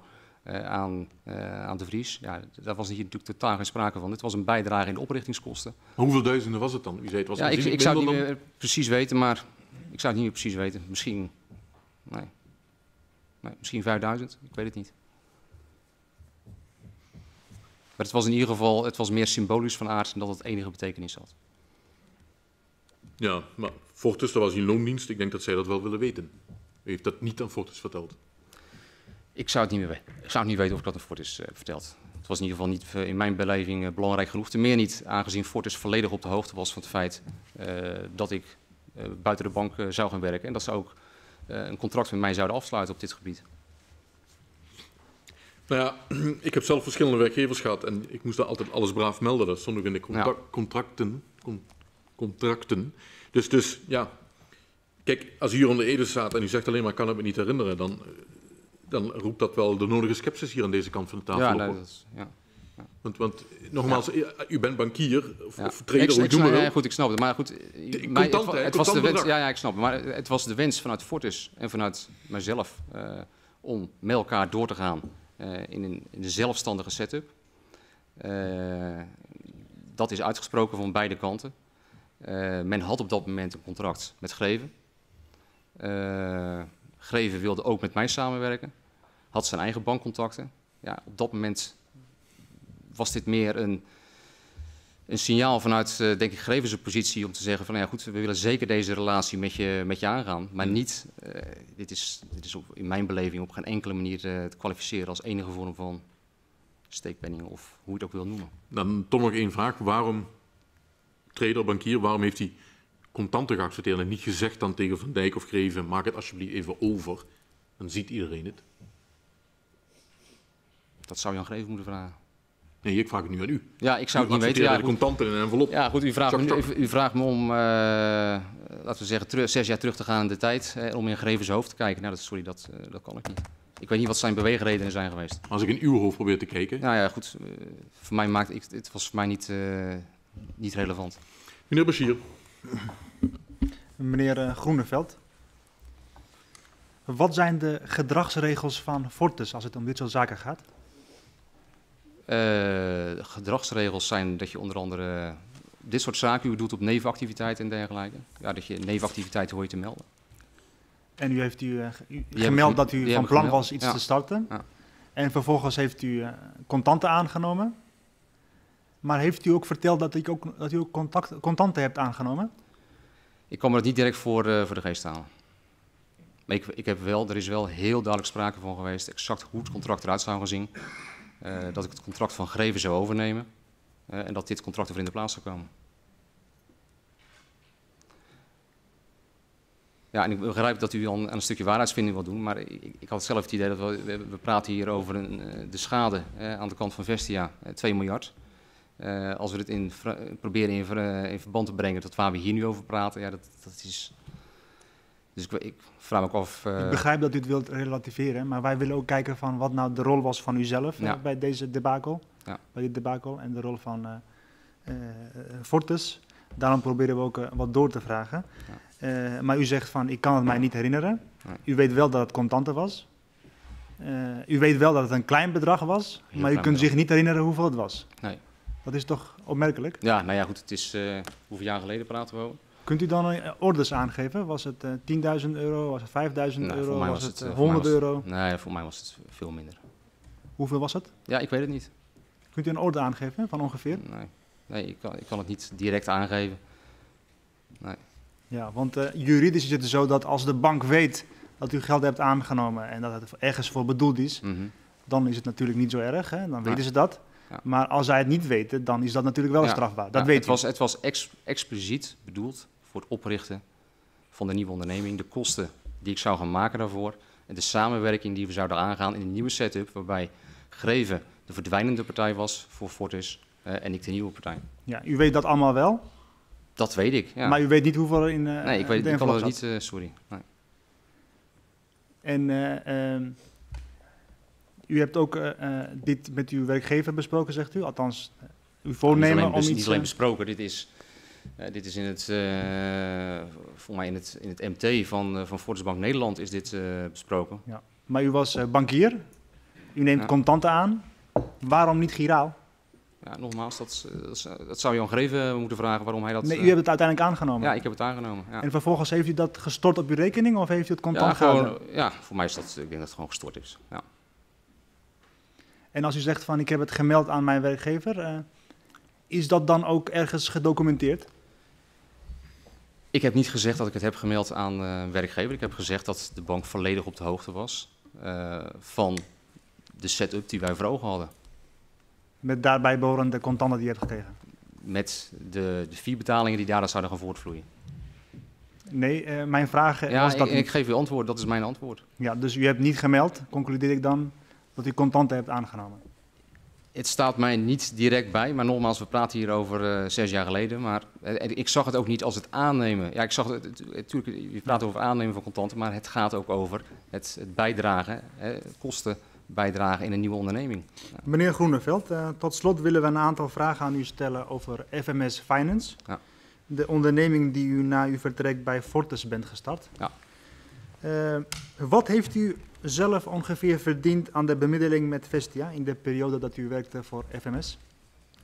aan, aan de Vries. Ja, daar was hier natuurlijk totaal geen sprake van. Dit was een bijdrage in de oprichtingskosten. Hoeveel duizenden was het dan? U zei het was Ja, ik, ik zou het niet meer precies weten, maar ik zou het niet meer precies weten. Misschien, nee. nee misschien 5000, ik weet het niet. Maar het was in ieder geval, het was meer symbolisch van aard dan dat het enige betekenis had. Ja, maar Fortis, dat was in loondienst. Ik denk dat zij dat wel willen weten. U heeft dat niet aan Fortis verteld. Ik zou het niet meer weten. Ik zou het niet weten of ik dat aan Fortis eh verteld. Het was in ieder geval niet eh, in mijn beleving eh, belangrijk genoeg. Ten meer niet, aangezien Fortis volledig op de hoogte was van het feit dat ik buiten de bank zou gaan werken. En dat ze ook een contract met mij zouden afsluiten op dit gebied. Nou ja, (clears throat) ik heb zelf verschillende werkgevers gehad en ik moest daar altijd alles braaf melden. Dat stond ook in de Ja. contracten. con- contracten. Dus, dus ja, kijk, als u hier onder Ede staat en u zegt alleen maar kan het me niet herinneren, dan, eh, dan roept dat wel de nodige sceptisch hier aan deze kant van de tafel ja, op. nee, dat is, ja. Want, want nogmaals, eh, u bent bankier of, Ja. of trader, Ik- ik ja, goed, ik snap het. Maar goed, eh, contant, mij- het, het was de wens. Ja, ja, ik snap het. Maar het was de wens vanuit Fortis en vanuit mijzelf eh, om met elkaar door te gaan eh, in, een, in een zelfstandige setup. Eh, dat is uitgesproken van beide kanten. Eh, men had op dat moment een contract met Greven. Eh, Greven wilde ook met mij samenwerken. Had zijn eigen bankcontacten. Ja, op dat moment was dit meer een, een signaal vanuit, eh, denk ik, Grevense positie om te zeggen van, nou ja goed, we willen zeker deze relatie met je, met je aangaan. Maar niet, eh, dit is, dit is op, in mijn beleving op geen enkele manier eh, te kwalificeren als enige vorm van steekpenning of hoe je het ook wil noemen. Dan toch nog één vraag. Waarom, trader, bankier, waarom heeft hij contanten geaccepteerd en niet gezegd dan tegen Van Dijk of Greven, maak het alsjeblieft even over, dan ziet iedereen het. Dat zou je aan Greven moeten vragen. Nee, ik vraag het nu aan u. Ja, ik zou u het niet weten. Ja, de contanten in een envelop. Ja, goed, u vraagt, me, u vraagt me om, eh, laten we zeggen, zes jaar terug te gaan in de tijd, eh, om in Grevens hoofd te kijken. Nou, dat, sorry, dat, eh, dat kan ik niet. Ik weet niet wat zijn beweegredenen zijn geweest. Als ik in uw hoofd probeer te kijken. Nou ja, goed, voor mij maakt, ik, het was voor mij niet, eh, niet relevant. Meneer Bashir, Meneer Groeneveld. Wat zijn de gedragsregels van Fortis als het om dit soort zaken gaat? Eh, gedragsregels zijn dat je onder andere dit soort zaken, u doet op nevenactiviteiten en dergelijke. Ja, dat je nevenactiviteiten hoor je te melden. En u heeft u, eh, u ik gemeld gem- dat u van ik plan was iets ja. te starten. Ja. En vervolgens heeft u eh, contanten aangenomen. Maar heeft u ook verteld dat u ook, dat u ook contact, contanten hebt aangenomen? Ik kan me dat niet direct voor, eh, voor de geest halen. Maar ik, ik heb wel, er is wel heel duidelijk sprake van geweest, exact hoe het contract eruit zou gaan zien. Eh, dat ik het contract van Greven zou overnemen eh, en dat dit contract er in de plaats zou komen. Ja, en ik begrijp dat u dan aan een stukje waarheidsvinding wil doen, maar ik, ik had zelf het idee dat we, we, praten hier over een, eh, de schade aan de kant van Vestia, eh, 2 miljard. Eh, als we het in, proberen in, in verband te brengen tot waar we hier nu over praten, ja, dat, dat is... Dus ik, ik vraag me ook af... eh, Ik begrijp dat u het wilt relativeren, maar wij willen ook kijken van wat nou de rol was van u zelf eh, Ja. bij deze debakel. Ja. Bij dit debakel en de rol van eh, Fortis. Daarom proberen we ook wat door te vragen. Maar u zegt van, ik kan het mij niet herinneren. U weet wel dat het contanten was. U weet wel dat het een klein bedrag was, Heel maar u kunt zich niet herinneren hoeveel het was. Nee. Dat is toch opmerkelijk? Ja, nou ja, goed, het is... hoeveel jaar geleden praten we over? Kunt u dan eh, orders aangeven? Was het eh 10.000 euro? Was het 5.000 Nou, euro? Was was het het, eh, eh, voor mij 100 was- euro? Nee, voor mij was het veel minder. Hoeveel was het? Ja, ik weet het niet. Kunt u een orde aangeven van ongeveer? Nee, nee ik, kan, ik kan het niet direct aangeven. Ja, want eh, juridisch is het zo dat als de bank weet dat u geld hebt aangenomen en dat het ergens voor bedoeld is, Mhm. dan is het natuurlijk niet zo erg. Hè? Dan Nee. weten ze dat. Ja. Maar als zij het niet weten, dan is dat natuurlijk wel Ja. strafbaar. Dat Ja, weet het u. was, het was ex- expliciet bedoeld voor het oprichten van de nieuwe onderneming. De kosten die ik zou gaan maken daarvoor. En de samenwerking die we zouden aangaan in een nieuwe setup. Waarbij Greven de verdwijnende partij was voor Fortis eh, en ik de nieuwe partij. Ja, u weet dat allemaal wel, Dat weet ik. Ja. maar u weet niet hoeveel er in eh nee, ik, weet, ik kan het zat. niet. eh, sorry. Nee. En eh, ehm, u hebt ook dit met uw werkgever besproken, zegt u? Althans, uw niet voornemen alleen, om iets... niet alleen besproken, dit is, eh, dit is in het, eh voor mij in het, in het MT van, uh, van Fortis Bank Nederland is dit eh, besproken. maar u was eh, bankier, u neemt Ja. contanten aan. Waarom niet giraal? Ja, nogmaals, dat, eh, dat, zou- Jan Greven moeten vragen waarom hij dat... Nee, eh, u hebt het uiteindelijk aangenomen. Ja, ik heb het aangenomen. Ja. En vervolgens heeft u dat gestort op uw rekening of heeft u het contant ja, gehouden? ja, voor mij is dat, ik denk dat het gewoon gestort is. Ja. En als u zegt van ik heb het gemeld aan mijn werkgever, eh, is dat dan ook ergens gedocumenteerd? Ik heb niet gezegd dat ik het heb gemeld aan een werkgever. Ik heb gezegd dat de bank volledig op de hoogte was eh, van de setup die wij voor ogen hadden. Met daarbij behorende contanten die je hebt gekregen? Met de, de vier betalingen die daaruit zouden gaan voortvloeien. Nee, eh, mijn vraag Ja, was dat ik, ik geef u antwoord, dat is mijn antwoord. Ja, dus u hebt niet gemeld, concludeer ik dan, dat u contanten hebt aangenomen. Het staat mij niet direct bij, maar nogmaals, we praten hier over eh, zes jaar geleden. Maar eh, ik zag het ook niet als het aannemen. Ja, ik zag het, natuurlijk, je praat over aannemen van contanten, maar het gaat ook over het, het bijdragen, hè, kosten bijdragen in een nieuwe onderneming. Meneer Groeneveld, eh, tot slot willen we een aantal vragen aan u stellen over FMS Finance. Ja. De onderneming die u na uw vertrek bij Fortis bent gestart. Ja. Wat heeft u zelf ongeveer verdiend aan de bemiddeling met Vestia in de periode dat u werkte voor FMS?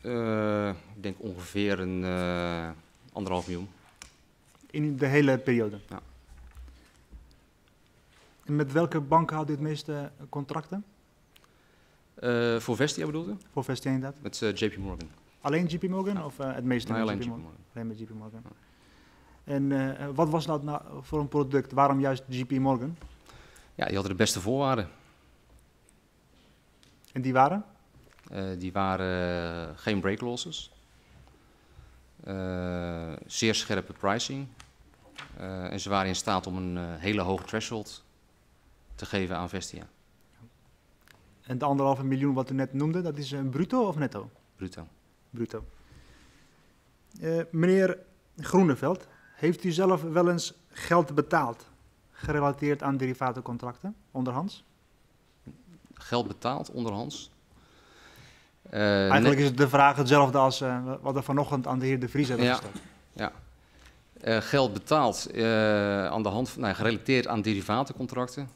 Eh, ik denk ongeveer een eh, anderhalf miljoen. In de hele periode? Ja. En met welke bank houdt u het meeste contracten? Eh, voor Vestia bedoelde? Voor Vestia inderdaad? Met JP Morgan. Alleen JP Morgan of het meeste Nee, met alleen JP Morgan? Morgan. Alleen met JP Morgan. En wat was dat nou voor een product? Waarom juist JP Morgan? Ja, die hadden de beste voorwaarden. En die waren? Eh, die waren eh, geen break losses. Eh, zeer scherpe pricing. En ze waren in staat om een hele hoge threshold te geven aan Vestia. En de anderhalve miljoen wat u net noemde, dat is een bruto of netto? Bruto. Bruto. Meneer Groeneveld, heeft u zelf wel eens geld betaald gerelateerd aan derivatencontracten onderhands? Geld betaald onderhands. Eh, Eigenlijk net- is de vraag hetzelfde als eh, wat we vanochtend aan de heer De Vries hebben Ja. gesteld. eh, geld betaald aan de hand van, nou, gerelateerd aan derivatencontracten.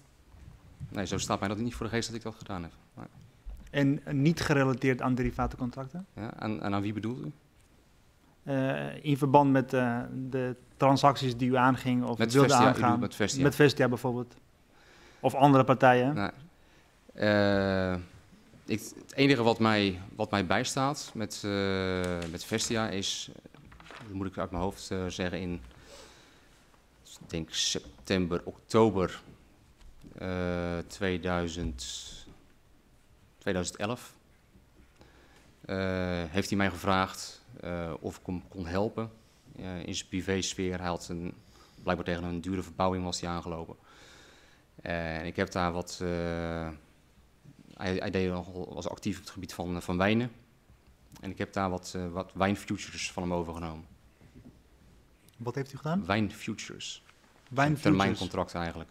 Nee, zo staat mij dat niet voor de geest dat ik dat gedaan heb. Nee. En niet gerelateerd aan derivatencontracten? Ja, en, en aan wie bedoelt u? Eh, in verband met eh, de transacties die u aanging of Met wilde Vestia, aangaan. met Vestia. Met Vestia bijvoorbeeld. Of andere partijen. Nee. Eh, ik, het enige wat mij, wat mij bijstaat met, met Vestia is, dat moet ik uit mijn hoofd zeggen, in ik denk september, oktober eh, 2000, 2011 eh, heeft hij mij gevraagd of ik hem kon helpen eh, in zijn privésfeer. Hij had een, blijkbaar tegen een dure verbouwing was hij aangelopen. En ik heb daar wat... eh, hij, hij deed nogal, was actief op het gebied van, van wijnen. En ik heb daar wat, eh, wat wijnfutures van hem overgenomen. Wat heeft u gedaan? Wijnfutures. Wijn termijncontract eigenlijk.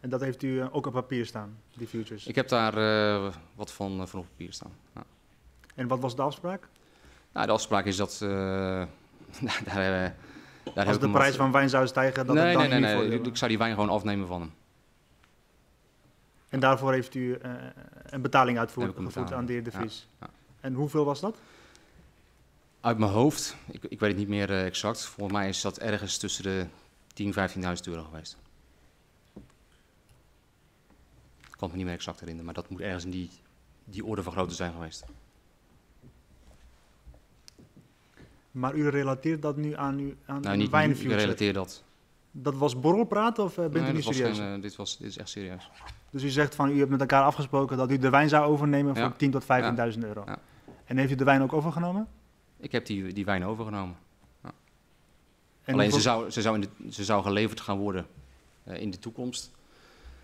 En dat heeft u eh, ook op papier staan, die futures. Ik heb daar eh, wat van, eh, van op papier staan. Ja. En wat was de afspraak? De afspraak is dat... eh, (laughs) daar, daar, heb Als de prijs van wijn zou stijgen, dat nee, nee, nee, Ik, zou die wijn gewoon afnemen van hem. En daarvoor heeft u eh, een betaling uitgevoerd aan de heer De Vries. ja. En hoeveel was dat? Uit mijn hoofd, ik, ik weet het niet meer eh, exact. Volgens mij is dat ergens tussen de 10.000, 15.000 euro geweest. Ik kan het me niet meer exact herinneren, maar dat moet ergens in die, die orde van grootte zijn geweest. Maar u relateert dat nu aan, uw, aan Nou, uw niet, niet ik relateer dat. Dat was borrelpraat of eh, bent Nee, u was serieus? geen, eh, dit, was, dit is echt serieus. Dus u zegt van u hebt met elkaar afgesproken dat u de wijn zou overnemen voor Ja. 10.000 tot 15.000 euro. Ja. En heeft u de wijn ook overgenomen? Ik heb die, die wijn overgenomen. En Alleen ze zou, ze, zou in de, ze zou geleverd gaan worden eh, in de toekomst.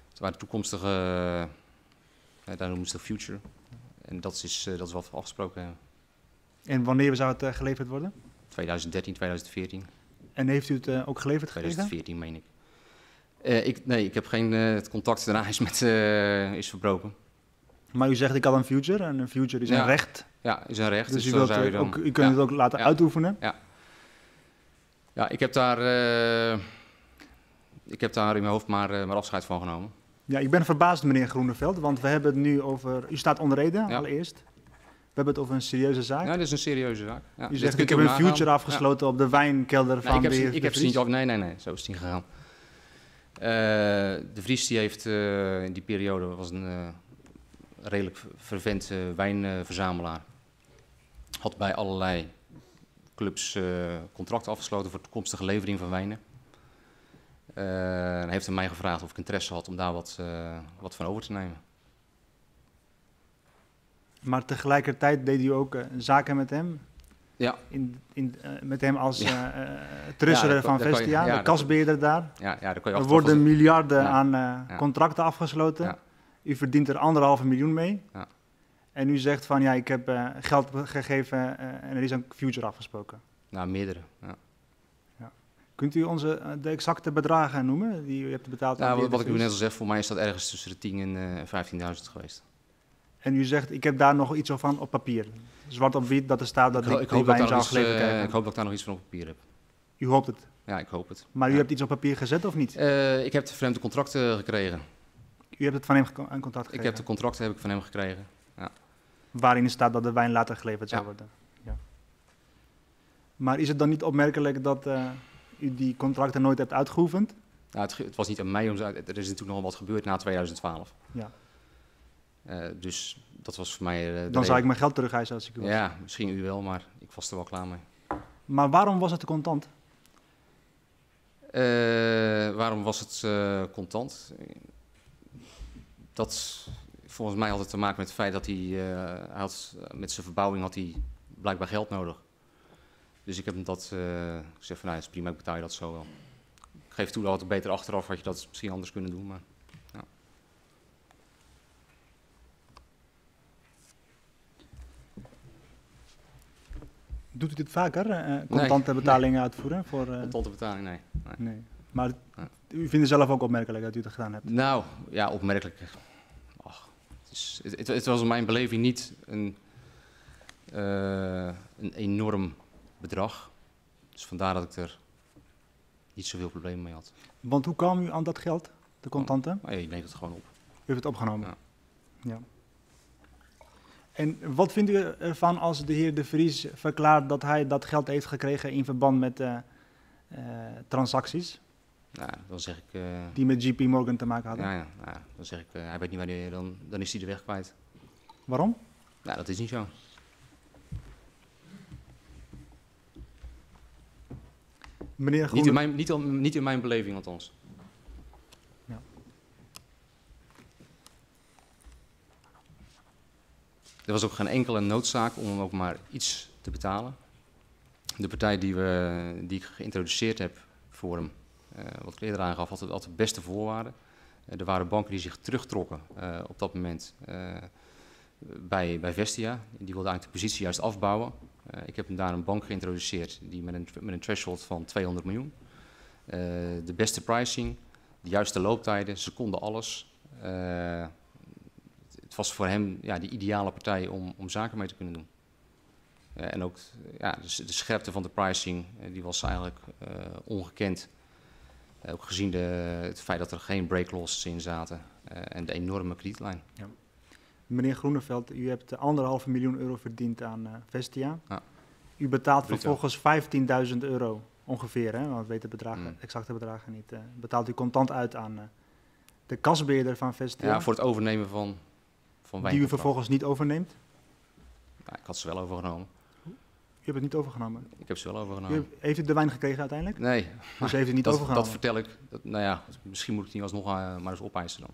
Het waren toekomstige, daar noemen ze de future. En dat is, dat is wat we afgesproken hebben. En wanneer zou het eh, geleverd worden? 2013, 2014, En heeft u het eh, ook geleverd gekregen? 2014 meen ik. Eh, ik. Nee, ik heb geen, het contact daarna is, met, is verbroken. Maar u zegt ik had een future en een future is Ja. een recht. Ja, is een recht. Dus, Dus, u, dan wilt, zou je dan, ook, u kunt ja. het ook laten Ja. uitoefenen. Ja, ik heb daar, ik heb daar in mijn hoofd maar, maar afscheid van genomen. Ja, ik ben verbaasd, meneer Groeneveld, want we hebben het nu over... U staat onder Ede, Ja. allereerst. We hebben het over een serieuze zaak. Ja, dit is een serieuze zaak. Ja, dit zegt, ik heb een nagaan. future afgesloten op de wijnkelder Nee, van ik heb, de ik De heb ze niet Vries. Nee, nee, nee, zo is het niet gegaan. Eh, de Vries die heeft eh, in die periode was een eh, redelijk vervent wijnverzamelaar. Had bij allerlei clubs contracten afgesloten voor toekomstige levering van wijnen. Hij heeft aan mij gevraagd of ik interesse had om daar wat, wat van over te nemen. Maar tegelijkertijd deed u ook eh, zaken met hem. Ja. In, in, eh, met hem als Ja. eh dat van dat kan je- Vestia, ja, de kasbeheerder daar. Ja, ja, daar kan je Er worden miljarden Ja. aan contracten afgesloten. U verdient er anderhalve miljoen mee. Ja. En u zegt van ja, ik heb geld gegeven en er is een future afgesproken. Nou, meerdere. Ja. Kunt u onze, de exacte bedragen noemen die u hebt betaald? Ja, wat, wat ik u net al zeg, voor mij is dat ergens tussen de 10 en eh, 15.000 geweest. En u zegt, ik heb daar nog iets van op papier. Zwart op wit dat er staat dat ik, ik, ik hoop dat zou nog iets, geleverd eh, krijgen. ik hoop dat ik daar nog iets van op papier heb. U hoopt het. Ja, ik hoop het. Maar u Ja. hebt iets op papier gezet of niet? Eh, ik heb de vreemde contracten gekregen. U hebt het van hem een contact Ik gekregen. heb de contracten heb ik van hem gekregen. Waarin staat dat de wijn later geleverd zou Ja. worden. Ja. Maar is het dan niet opmerkelijk dat eh, u die contracten nooit hebt uitgeoefend? Nou, het was niet aan mij om ze uit. Er is natuurlijk nogal wat gebeurd na 2012. Ja. Eh, dus dat was voor mij. eh, de Dan reden. zou ik mijn geld terugeisen als ik u was. Ja, misschien u wel, maar ik was er wel klaar mee. Maar waarom was het contant? Eh, waarom was het contant? Dat volgens mij had het te maken met het feit dat hij, had, met zijn verbouwing had hij blijkbaar geld nodig. Dus ik heb hem dat gezegd van nou, is prima, ik betaal je dat zo wel. Ik geef toe dat het beter achteraf had je dat misschien anders kunnen doen, maar Doet u dit vaker? eh, contante betalingen uitvoeren? Voor, eh, contante betaling, nee. nee. nee. Maar u vindt het zelf ook opmerkelijk dat u het gedaan hebt? Nou, ja, opmerkelijk. Ach, het, is, het, was in mijn beleving niet een, eh, een enorm bedrag. Dus vandaar dat ik er niet zoveel problemen mee had. Want hoe kwam u aan dat geld, de contanten? Ja, je neemt het gewoon op. U heeft het opgenomen? Ja. ja. En wat vindt u ervan als de heer De Vries verklaart dat hij dat geld heeft gekregen in verband met eh, eh, transacties Nou, dan zeg ik, eh, die met JP Morgan te maken hadden? ja, ja, nou, dan zeg ik, hij weet niet wanneer, dan, dan is hij de weg kwijt. Waarom? Nou, dat is niet zo. Meneer Niet Groene, in, mijn, niet, al- niet in mijn beleving althans. Er was ook geen enkele noodzaak om ook maar iets te betalen. De partij die, we, die ik geïntroduceerd heb voor hem, uh, wat ik eerder aangaf, had altijd de beste voorwaarden. Uh, er waren banken die zich terugtrokken uh, op dat moment bij, bij Vestia. Die wilden eigenlijk de positie juist afbouwen. ik heb hem daar een bank geïntroduceerd die met een, met een threshold van 200 miljoen. de beste pricing, de juiste looptijden, ze konden alles het was voor hem ja, de ideale partij om, om zaken mee te kunnen doen. Uh, en ook ja, de, de, scherpte van de pricing, uh, die was eigenlijk uh, ongekend. ook gezien de, het feit dat er geen break losses in zaten en de enorme kredietlijn. Ja. Meneer Groeneveld, u hebt anderhalve miljoen euro verdiend aan Vestia. Ja. U betaalt vervolgens 15.000 euro ongeveer, hè, want we weten bedragen, mm. exacte bedragen niet. betaalt u contant uit aan de kasbeheerder van Vestia? Ja, voor het overnemen van die u vervolgens niet overneemt? Nou, ik had ze wel overgenomen. U hebt het niet overgenomen? Ik heb ze wel overgenomen. heeft u de wijn gekregen uiteindelijk? Nee. Dus heeft u niet (laughs) dat, overgenomen? Dat vertel ik. Dat, nou ja, misschien moet ik het niet alsnog uh, maar eens opeisen dan.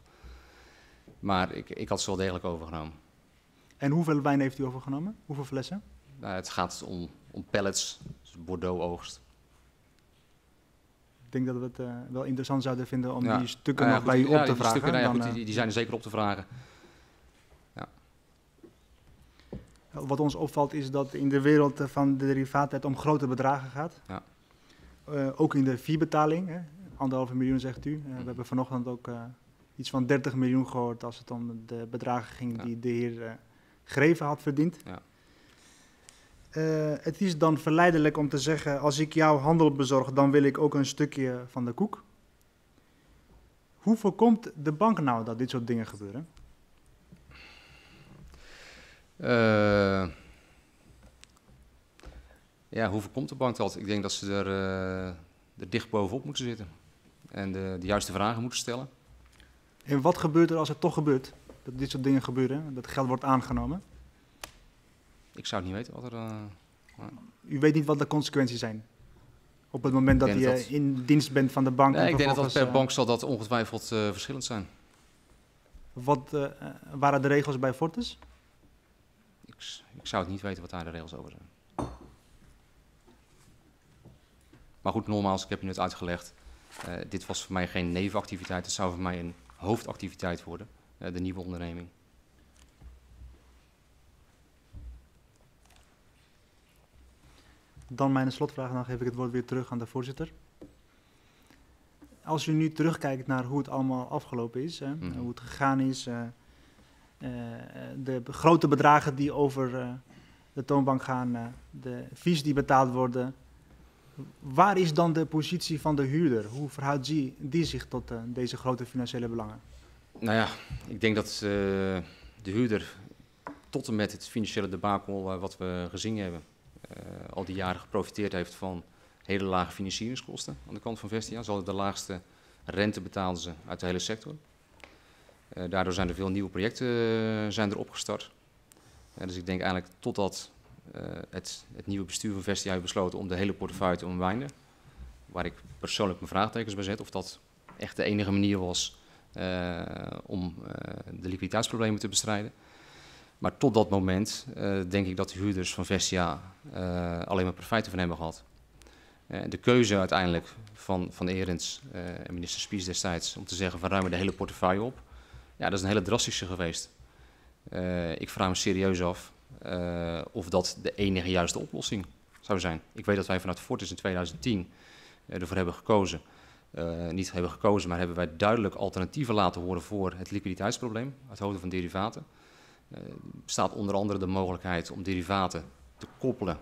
Maar ik, ik had ze wel degelijk overgenomen. En hoeveel wijn heeft u overgenomen? Hoeveel flessen? Nou, het gaat om, om pallets, dus Bordeaux-oogst. Ik denk dat we het uh, wel interessant zouden vinden om die stukken nou nog bij u op te vragen. Stukken, nou die, die, zijn er zeker op te vragen. Wat ons opvalt is dat in de wereld van de derivaten het om grote bedragen gaat. Ja. Uh, ook in de fee-betaling, hè. anderhalve miljoen zegt u. Uh, we hebben vanochtend ook uh, iets van 30 miljoen gehoord als het om de bedragen ging ja. die de heer Greven had verdiend. Ja. het is dan verleidelijk om te zeggen, als ik jouw handel bezorg, dan wil ik ook een stukje van de koek. Hoe voorkomt de bank nou dat dit soort dingen gebeuren? Uh, ja, hoe voorkomt de bank dat? Ik denk dat ze er, uh, er dicht bovenop moeten zitten. En de, de, juiste vragen moeten stellen. En wat gebeurt er als het toch gebeurt? Dat dit soort dingen gebeuren, dat geld wordt aangenomen? Ik zou het niet weten wat er... Uh, U weet niet wat de consequenties zijn? Op het moment dat je in dienst bent van de bank? Nee, ik denk dat per bank zal dat ongetwijfeld verschillend zijn. Wat waren de regels bij Fortis? Ik zou het niet weten wat daar de regels over zijn. Maar goed, nogmaals, ik heb je net uitgelegd. Uh, dit was voor mij geen nevenactiviteit, het zou voor mij een hoofdactiviteit worden, uh, de nieuwe onderneming. Dan mijn slotvraag, dan geef ik het woord weer terug aan de voorzitter. Als u nu terugkijkt naar hoe het allemaal afgelopen is, hè, mm -hmm. hoe het gegaan is, uh, eh, de grote bedragen die over eh, de toonbank gaan, eh, de fees die betaald worden. Waar is dan de positie van de huurder? Hoe verhoudt die, die zich tot deze grote financiële belangen? Nou ja, ik denk dat de huurder tot en met het financiële debakel wat we gezien hebben, al die jaren geprofiteerd heeft van hele lage financieringskosten aan de kant van Vestia. Ze hadden de laagste rente betaalden ze uit de hele sector. Uh, daardoor zijn er veel nieuwe projecten uh, zijn er opgestart. Uh, dus ik denk eigenlijk totdat het, het, nieuwe bestuur van Vestia heeft besloten om de hele portefeuille te omwijnen. Waar ik persoonlijk mijn vraagtekens bij zet of dat echt de enige manier was om de liquiditeitsproblemen te bestrijden. Maar tot dat moment denk ik dat de huurders van Vestia alleen maar profijten van hebben gehad. de keuze uiteindelijk van, van Erens en minister Spies destijds om te zeggen van ruimen de hele portefeuille op ja, dat is een hele drastische geweest. Uh, ik vraag me serieus af uh, of dat de enige juiste oplossing zou zijn. Ik weet dat wij vanuit Fortis in 2010 uh, eh, ervoor hebben gekozen. niet hebben gekozen, maar hebben wij duidelijk alternatieven laten horen voor het liquiditeitsprobleem uit hoofden van derivaten. Er bestaat onder andere de mogelijkheid om derivaten te koppelen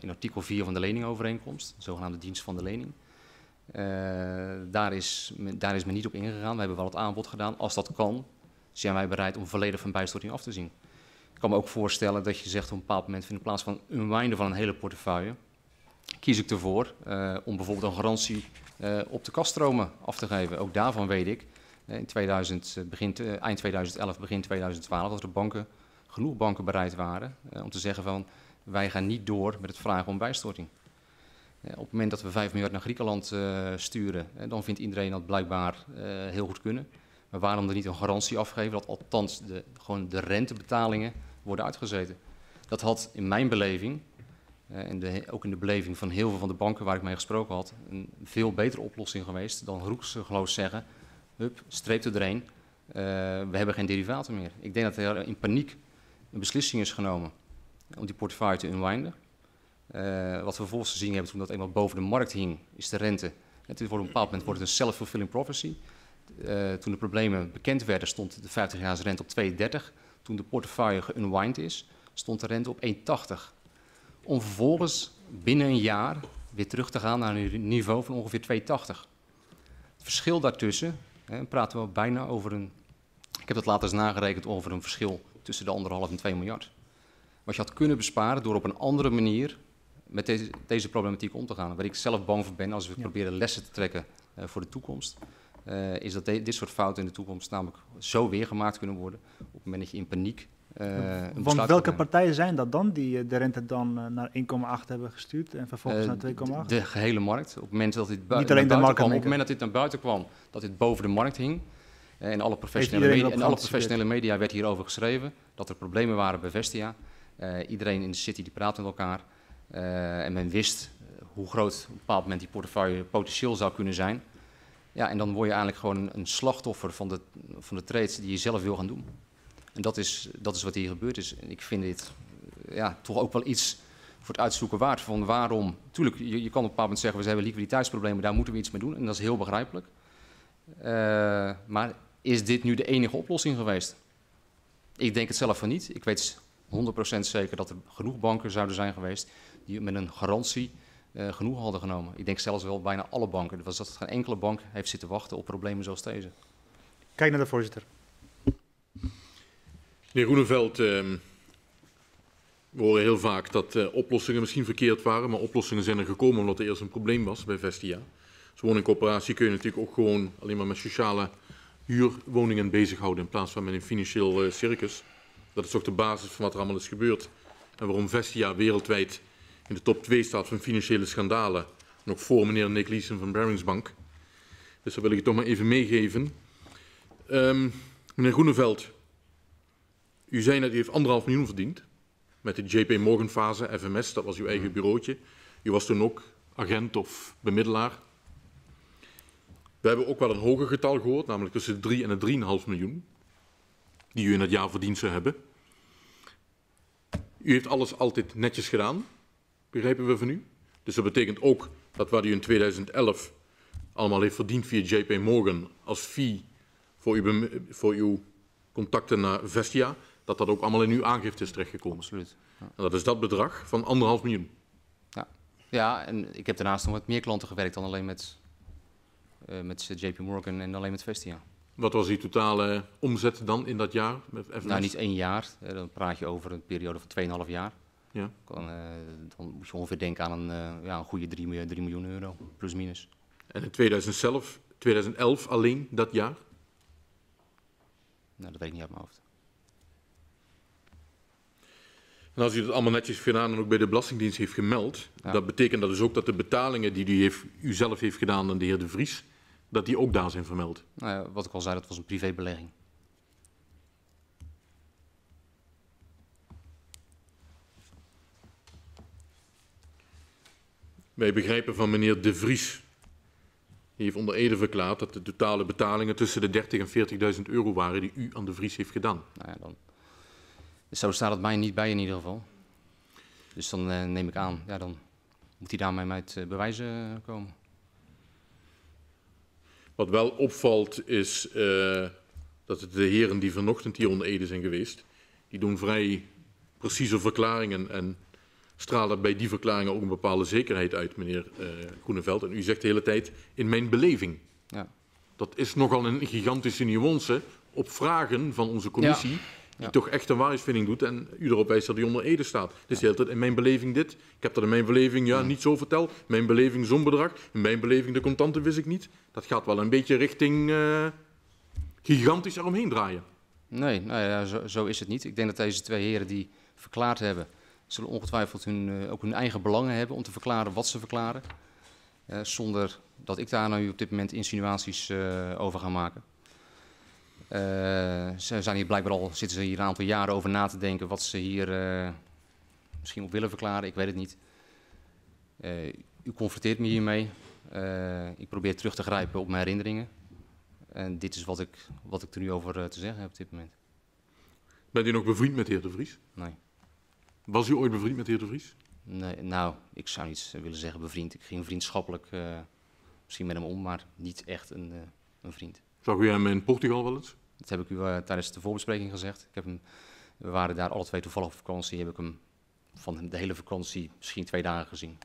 in artikel 4 van de leningovereenkomst, de zogenaamde dienst van de lening. Uh, daar, is, daar is men niet op ingegaan. We hebben wel het aanbod gedaan. Als dat kan, zijn wij bereid om volledig van bijstorting af te zien. Ik kan me ook voorstellen dat je zegt op een bepaald moment, in plaats van een winden van een hele portefeuille, kies ik ervoor uh, om bijvoorbeeld een garantie uh, op de kaststromen af te geven. Ook daarvan weet ik, in 2000, begin, eind 2011, begin 2012, dat er banken, genoeg banken bereid waren om te zeggen van wij gaan niet door met het vragen om bijstorting. Eh, op het moment dat we 5 miljard naar Griekenland uh, sturen, uh, dan vindt iedereen dat blijkbaar heel goed kunnen. Maar waarom er niet een garantie afgeven dat althans de, gewoon de rentebetalingen worden uitgezeten. Dat had in mijn beleving, en de, ook in de beleving van heel veel van de banken waar ik mee gesproken had, een veel betere oplossing geweest dan roeksgeloos zeggen, hup, streep er uh, we hebben geen derivaten meer. Ik denk dat er in paniek een beslissing is genomen om die portefeuille te unwinden. Uh, wat we vervolgens gezien hebben toen dat eenmaal boven de markt hing, is de rente. Het wordt op een bepaald moment wordt het een self-fulfilling prophecy. Uh, toen de problemen bekend werden, stond de 50 jaar rente op 2,30. Toen de portefeuille geunwind is, stond de rente op 1,80. Om vervolgens binnen een jaar weer terug te gaan naar een niveau van ongeveer 2,80. Het verschil daartussen, hè, praten we bijna over een. Ik heb dat later eens nagerekend over een verschil tussen de anderhalf en 2 miljard. Wat je had kunnen besparen door op een andere manier met deze, deze problematiek om te gaan. Waar ik zelf bang voor ben als we ja. proberen lessen te trekken uh, voor de toekomst. Uh, is dat dit soort fouten in de toekomst namelijk zo weergemaakt kunnen worden op het moment dat je in paniek. Uh, Want welke partijen zijn dat dan die de rente dan naar 1,8 hebben gestuurd en vervolgens naar 2,8? De, de gehele markt. Op het moment dat dit Niet alleen de markt kwam, op het moment dat dit naar buiten kwam, dat dit boven de markt hing. En alle professionele, media, en alle professionele media werd hierover geschreven dat er problemen waren bij Vestia. iedereen in de city die praat met elkaar. Uh, en men wist hoe groot op een bepaald moment die portefeuille potentieel zou kunnen zijn. Ja, en dan word je eigenlijk gewoon een, slachtoffer van de, van de trades die je zelf wil gaan doen. En dat is, dat is wat hier gebeurd is. En ik vind dit ja, toch ook wel iets voor het uitzoeken waard. Van waarom, tuurlijk, je, je kan op een bepaald moment zeggen, we hebben liquiditeitsproblemen, daar moeten we iets mee doen. En dat is heel begrijpelijk. Maar is dit nu de enige oplossing geweest? Ik denk het zelf van niet. Ik weet 100% zeker dat er genoeg banken zouden zijn geweest die met een garantie uh, genoeg hadden genomen. Ik denk zelfs wel bijna alle banken. Er was dat geen enkele bank heeft zitten wachten op problemen zoals deze. Kijk naar de voorzitter. Meneer Groeneveld, uh, we horen heel vaak dat uh, oplossingen misschien verkeerd waren, maar oplossingen zijn er gekomen omdat er eerst een probleem was bij Vestia. Als woningcoöperatie kun je natuurlijk ook gewoon alleen maar met sociale huurwoningen bezighouden in plaats van met een financieel uh, circus. Dat is toch de basis van wat er allemaal is gebeurd. En waarom Vestia wereldwijd in de top 2 staat van financiële schandalen. Nog voor meneer Nick Leeson van Barings Dus dat wil ik het toch maar even meegeven. Um, meneer Groeneveld, u zei net, u heeft anderhalf miljoen verdiend. Met de JP Morgan fase, FMS, dat was uw eigen bureautje. U was toen ook agent of bemiddelaar. We hebben ook wel een hoger getal gehoord, namelijk tussen de 3 en de 3,5 miljoen. Die u in het jaar verdiend zou hebben. U heeft alles altijd netjes gedaan begrijpen we van u. Dus dat betekent ook dat wat u in 2011 allemaal heeft verdiend via JP Morgan als fee voor uw, voor uw contacten naar Vestia, dat dat ook allemaal in uw aangifte is terechtgekomen. Absoluut. Ja. En dat is dat bedrag van anderhalf miljoen. Ja. ja, en ik heb daarnaast nog met meer klanten gewerkt dan alleen met, uh, met JP Morgan en alleen met Vestia. Wat was die totale omzet dan in dat jaar? Met FNS? Nou, niet één jaar. Dan praat je over een periode van 2,5 jaar. Ja. Dan, uh, dan, moet je ongeveer denken aan een, uh, ja, een goede 3 miljoen, 3 miljoen euro, plus minus. En in 2011, 2011 alleen dat jaar? Nou, dat weet ik niet uit mijn hoofd. En als u dat allemaal netjes gedaan en ook bij de Belastingdienst heeft gemeld, ja. dat betekent dat dus ook dat de betalingen die u, heeft, u zelf heeft gedaan aan de heer De Vries, dat die ook daar zijn vermeld? Nou ja, wat ik al zei, dat was een privébelegging. Wij begrijpen van meneer De Vries, die heeft onder Ede verklaard dat de totale betalingen tussen de 30 en 40.000 euro waren die u aan De Vries heeft gedaan. Nou ja, dan, zo staat het mij niet bij in ieder geval. Dus dan uh, neem ik aan, ja, dan moet hij daarmee met uh, bewijzen komen. Wat wel opvalt is uh, dat het de heren die vanochtend hier onder Ede zijn geweest, die doen vrij precieze verklaringen en stralen bij die verklaringen ook een bepaalde zekerheid uit, meneer uh, Groeneveld. En u zegt de hele tijd, in mijn beleving. Ja. Dat is nogal een gigantische nuance op vragen van onze commissie, ja. die toch echt een waarheidsvinding doet en u erop wijst dat hij onder ede staat. Dus de hele tijd, in mijn beleving dit, ik heb dat in mijn beleving ja, niet zo verteld, in mijn beleving zo'n bedrag, in mijn beleving de contanten wist ik niet. Dat gaat wel een beetje richting uh, gigantisch eromheen draaien. Nee, nou ja, zo, zo is het niet. Ik denk dat deze twee heren die verklaard hebben zullen ongetwijfeld hun, uh, ook hun eigen belangen hebben om te verklaren wat ze verklaren. Uh, zonder dat ik daar nu op dit moment insinuaties uh, over ga maken. Eh, ze zijn hier blijkbaar al, zitten ze hier een aantal jaren over na te denken wat ze hier eh, misschien op willen verklaren. Ik weet het niet. Eh, u confronteert me hiermee. Eh, ik probeer terug te grijpen op mijn herinneringen. En dit is wat ik, wat ik er nu over eh, te zeggen heb op dit moment. Bent u nog bevriend met de heer De Vries? Nee. Was u ooit bevriend met de heer De Vries? nee nou, ik zou niet willen zeggen bevriend. Ik ging vriendschappelijk eh, misschien met hem om, maar niet echt een, eh, een vriend. Zag u hem in Portugal wel eens? Dat heb ik u eh, tijdens de voorbespreking gezegd. Ik heb hem, we waren daar alle twee toevallig op vakantie. Heb ik hem van de hele vakantie misschien twee dagen gezien.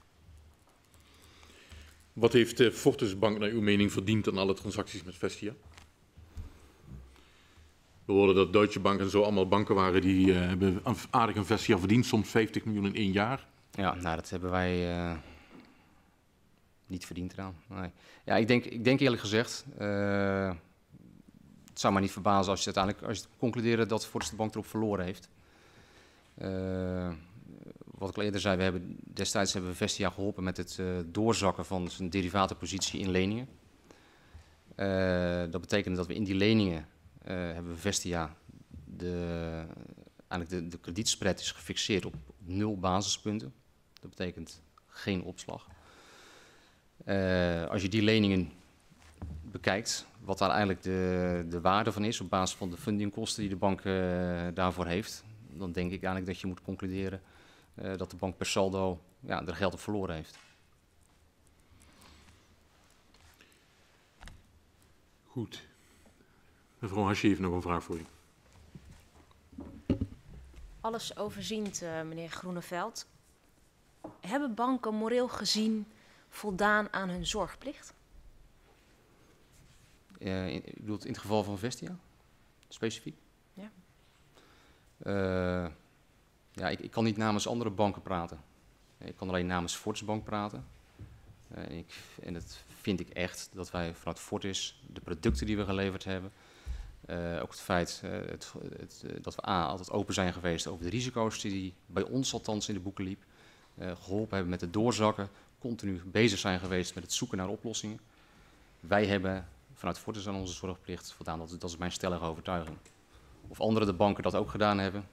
Wat heeft de Fortis Bank naar uw mening verdiend aan alle transacties met Vestia? We hoorden dat Deutsche Bank en zo allemaal banken waren die eh, hebben aardig een Vestia verdiend, soms 50 miljoen in één jaar. Ja, nou, dat hebben wij eh, niet verdiend eraan. Nee. Ja, ik denk, ik denk eerlijk gezegd, eh, het zou mij niet verbazen als je uiteindelijk als je concluderen dat de bank erop verloren heeft. Wat ik al eerder zei, hebben, destijds hebben we Vestia geholpen met het doorzakken van zijn derivatenpositie in leningen. Dat betekent dat we in die leningen hebben we Vestia de, eigenlijk de, kredietspread is gefixeerd op nul basispunten. Dat betekent geen opslag. Eh, als je die leningen bekijkt, wat daar eigenlijk de, de waarde van is op basis van de fundingkosten die de bank eh, daarvoor heeft, dan denk ik eigenlijk dat je moet concluderen eh, dat de bank per saldo ja, er geld op verloren heeft. Goed. Mevrouw Hashi heeft nog een vraag voor u. alles overziend, eh, meneer Groeneveld. Hebben banken moreel gezien voldaan aan hun zorgplicht? Eh, in, u bedoelt in het geval van Vestia? Specifiek? Ja. Eh, ja, ik, ik kan niet namens andere banken praten. Ik kan alleen namens Fortis Bank praten. Eh, en, ik, en dat vind ik echt dat wij vanuit Fortis de producten die we geleverd hebben, ook het feit eh, het, het, eh, dat we A, altijd open zijn geweest over de risico's die bij ons althans in de boeken liep, eh, geholpen hebben met het doorzakken, continu bezig zijn geweest met het zoeken naar oplossingen. Wij hebben vanuit Fortis aan onze zorgplicht voldaan. Dat, dat is mijn stellige overtuiging. Of andere de banken dat ook gedaan hebben,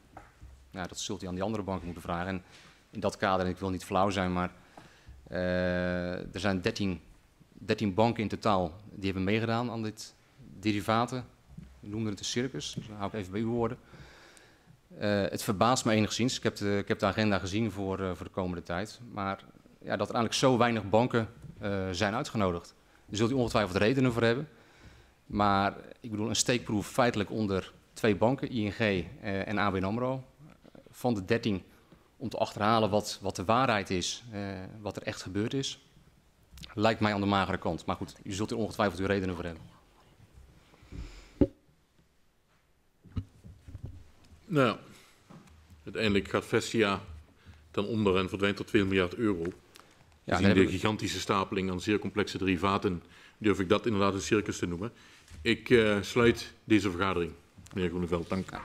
dat zult u aan die andere banken moeten vragen. En in dat kader, en ik wil niet flauw zijn, maar eh, er zijn 13, 13 banken in totaal die hebben meegedaan aan dit derivaten. U noemde het een circus, dus dan hou ik even bij uw woorden. Eh, het verbaast me enigszins. Ik heb de, ik heb de agenda gezien voor, eh, voor de komende tijd. Maar ja, dat er eigenlijk zo weinig banken eh, zijn uitgenodigd. Daar zult u ongetwijfeld redenen voor hebben. Maar ik bedoel, een steekproef feitelijk onder twee banken, ING en ABN AMRO. Van de 13 om te achterhalen wat, wat de waarheid is, wat er echt gebeurd is. Lijkt mij aan de magere kant. Maar goed, u zult er ongetwijfeld uw redenen voor hebben. Nou, uiteindelijk gaat Vestia ten onder en verdwijnt tot 2 miljard euro. Ja, dan Gezien de gigantische stapeling aan zeer complexe derivaten durf ik dat inderdaad een circus te noemen. Ik eh, sluit deze vergadering, meneer Groeneveld. Dank. Ja.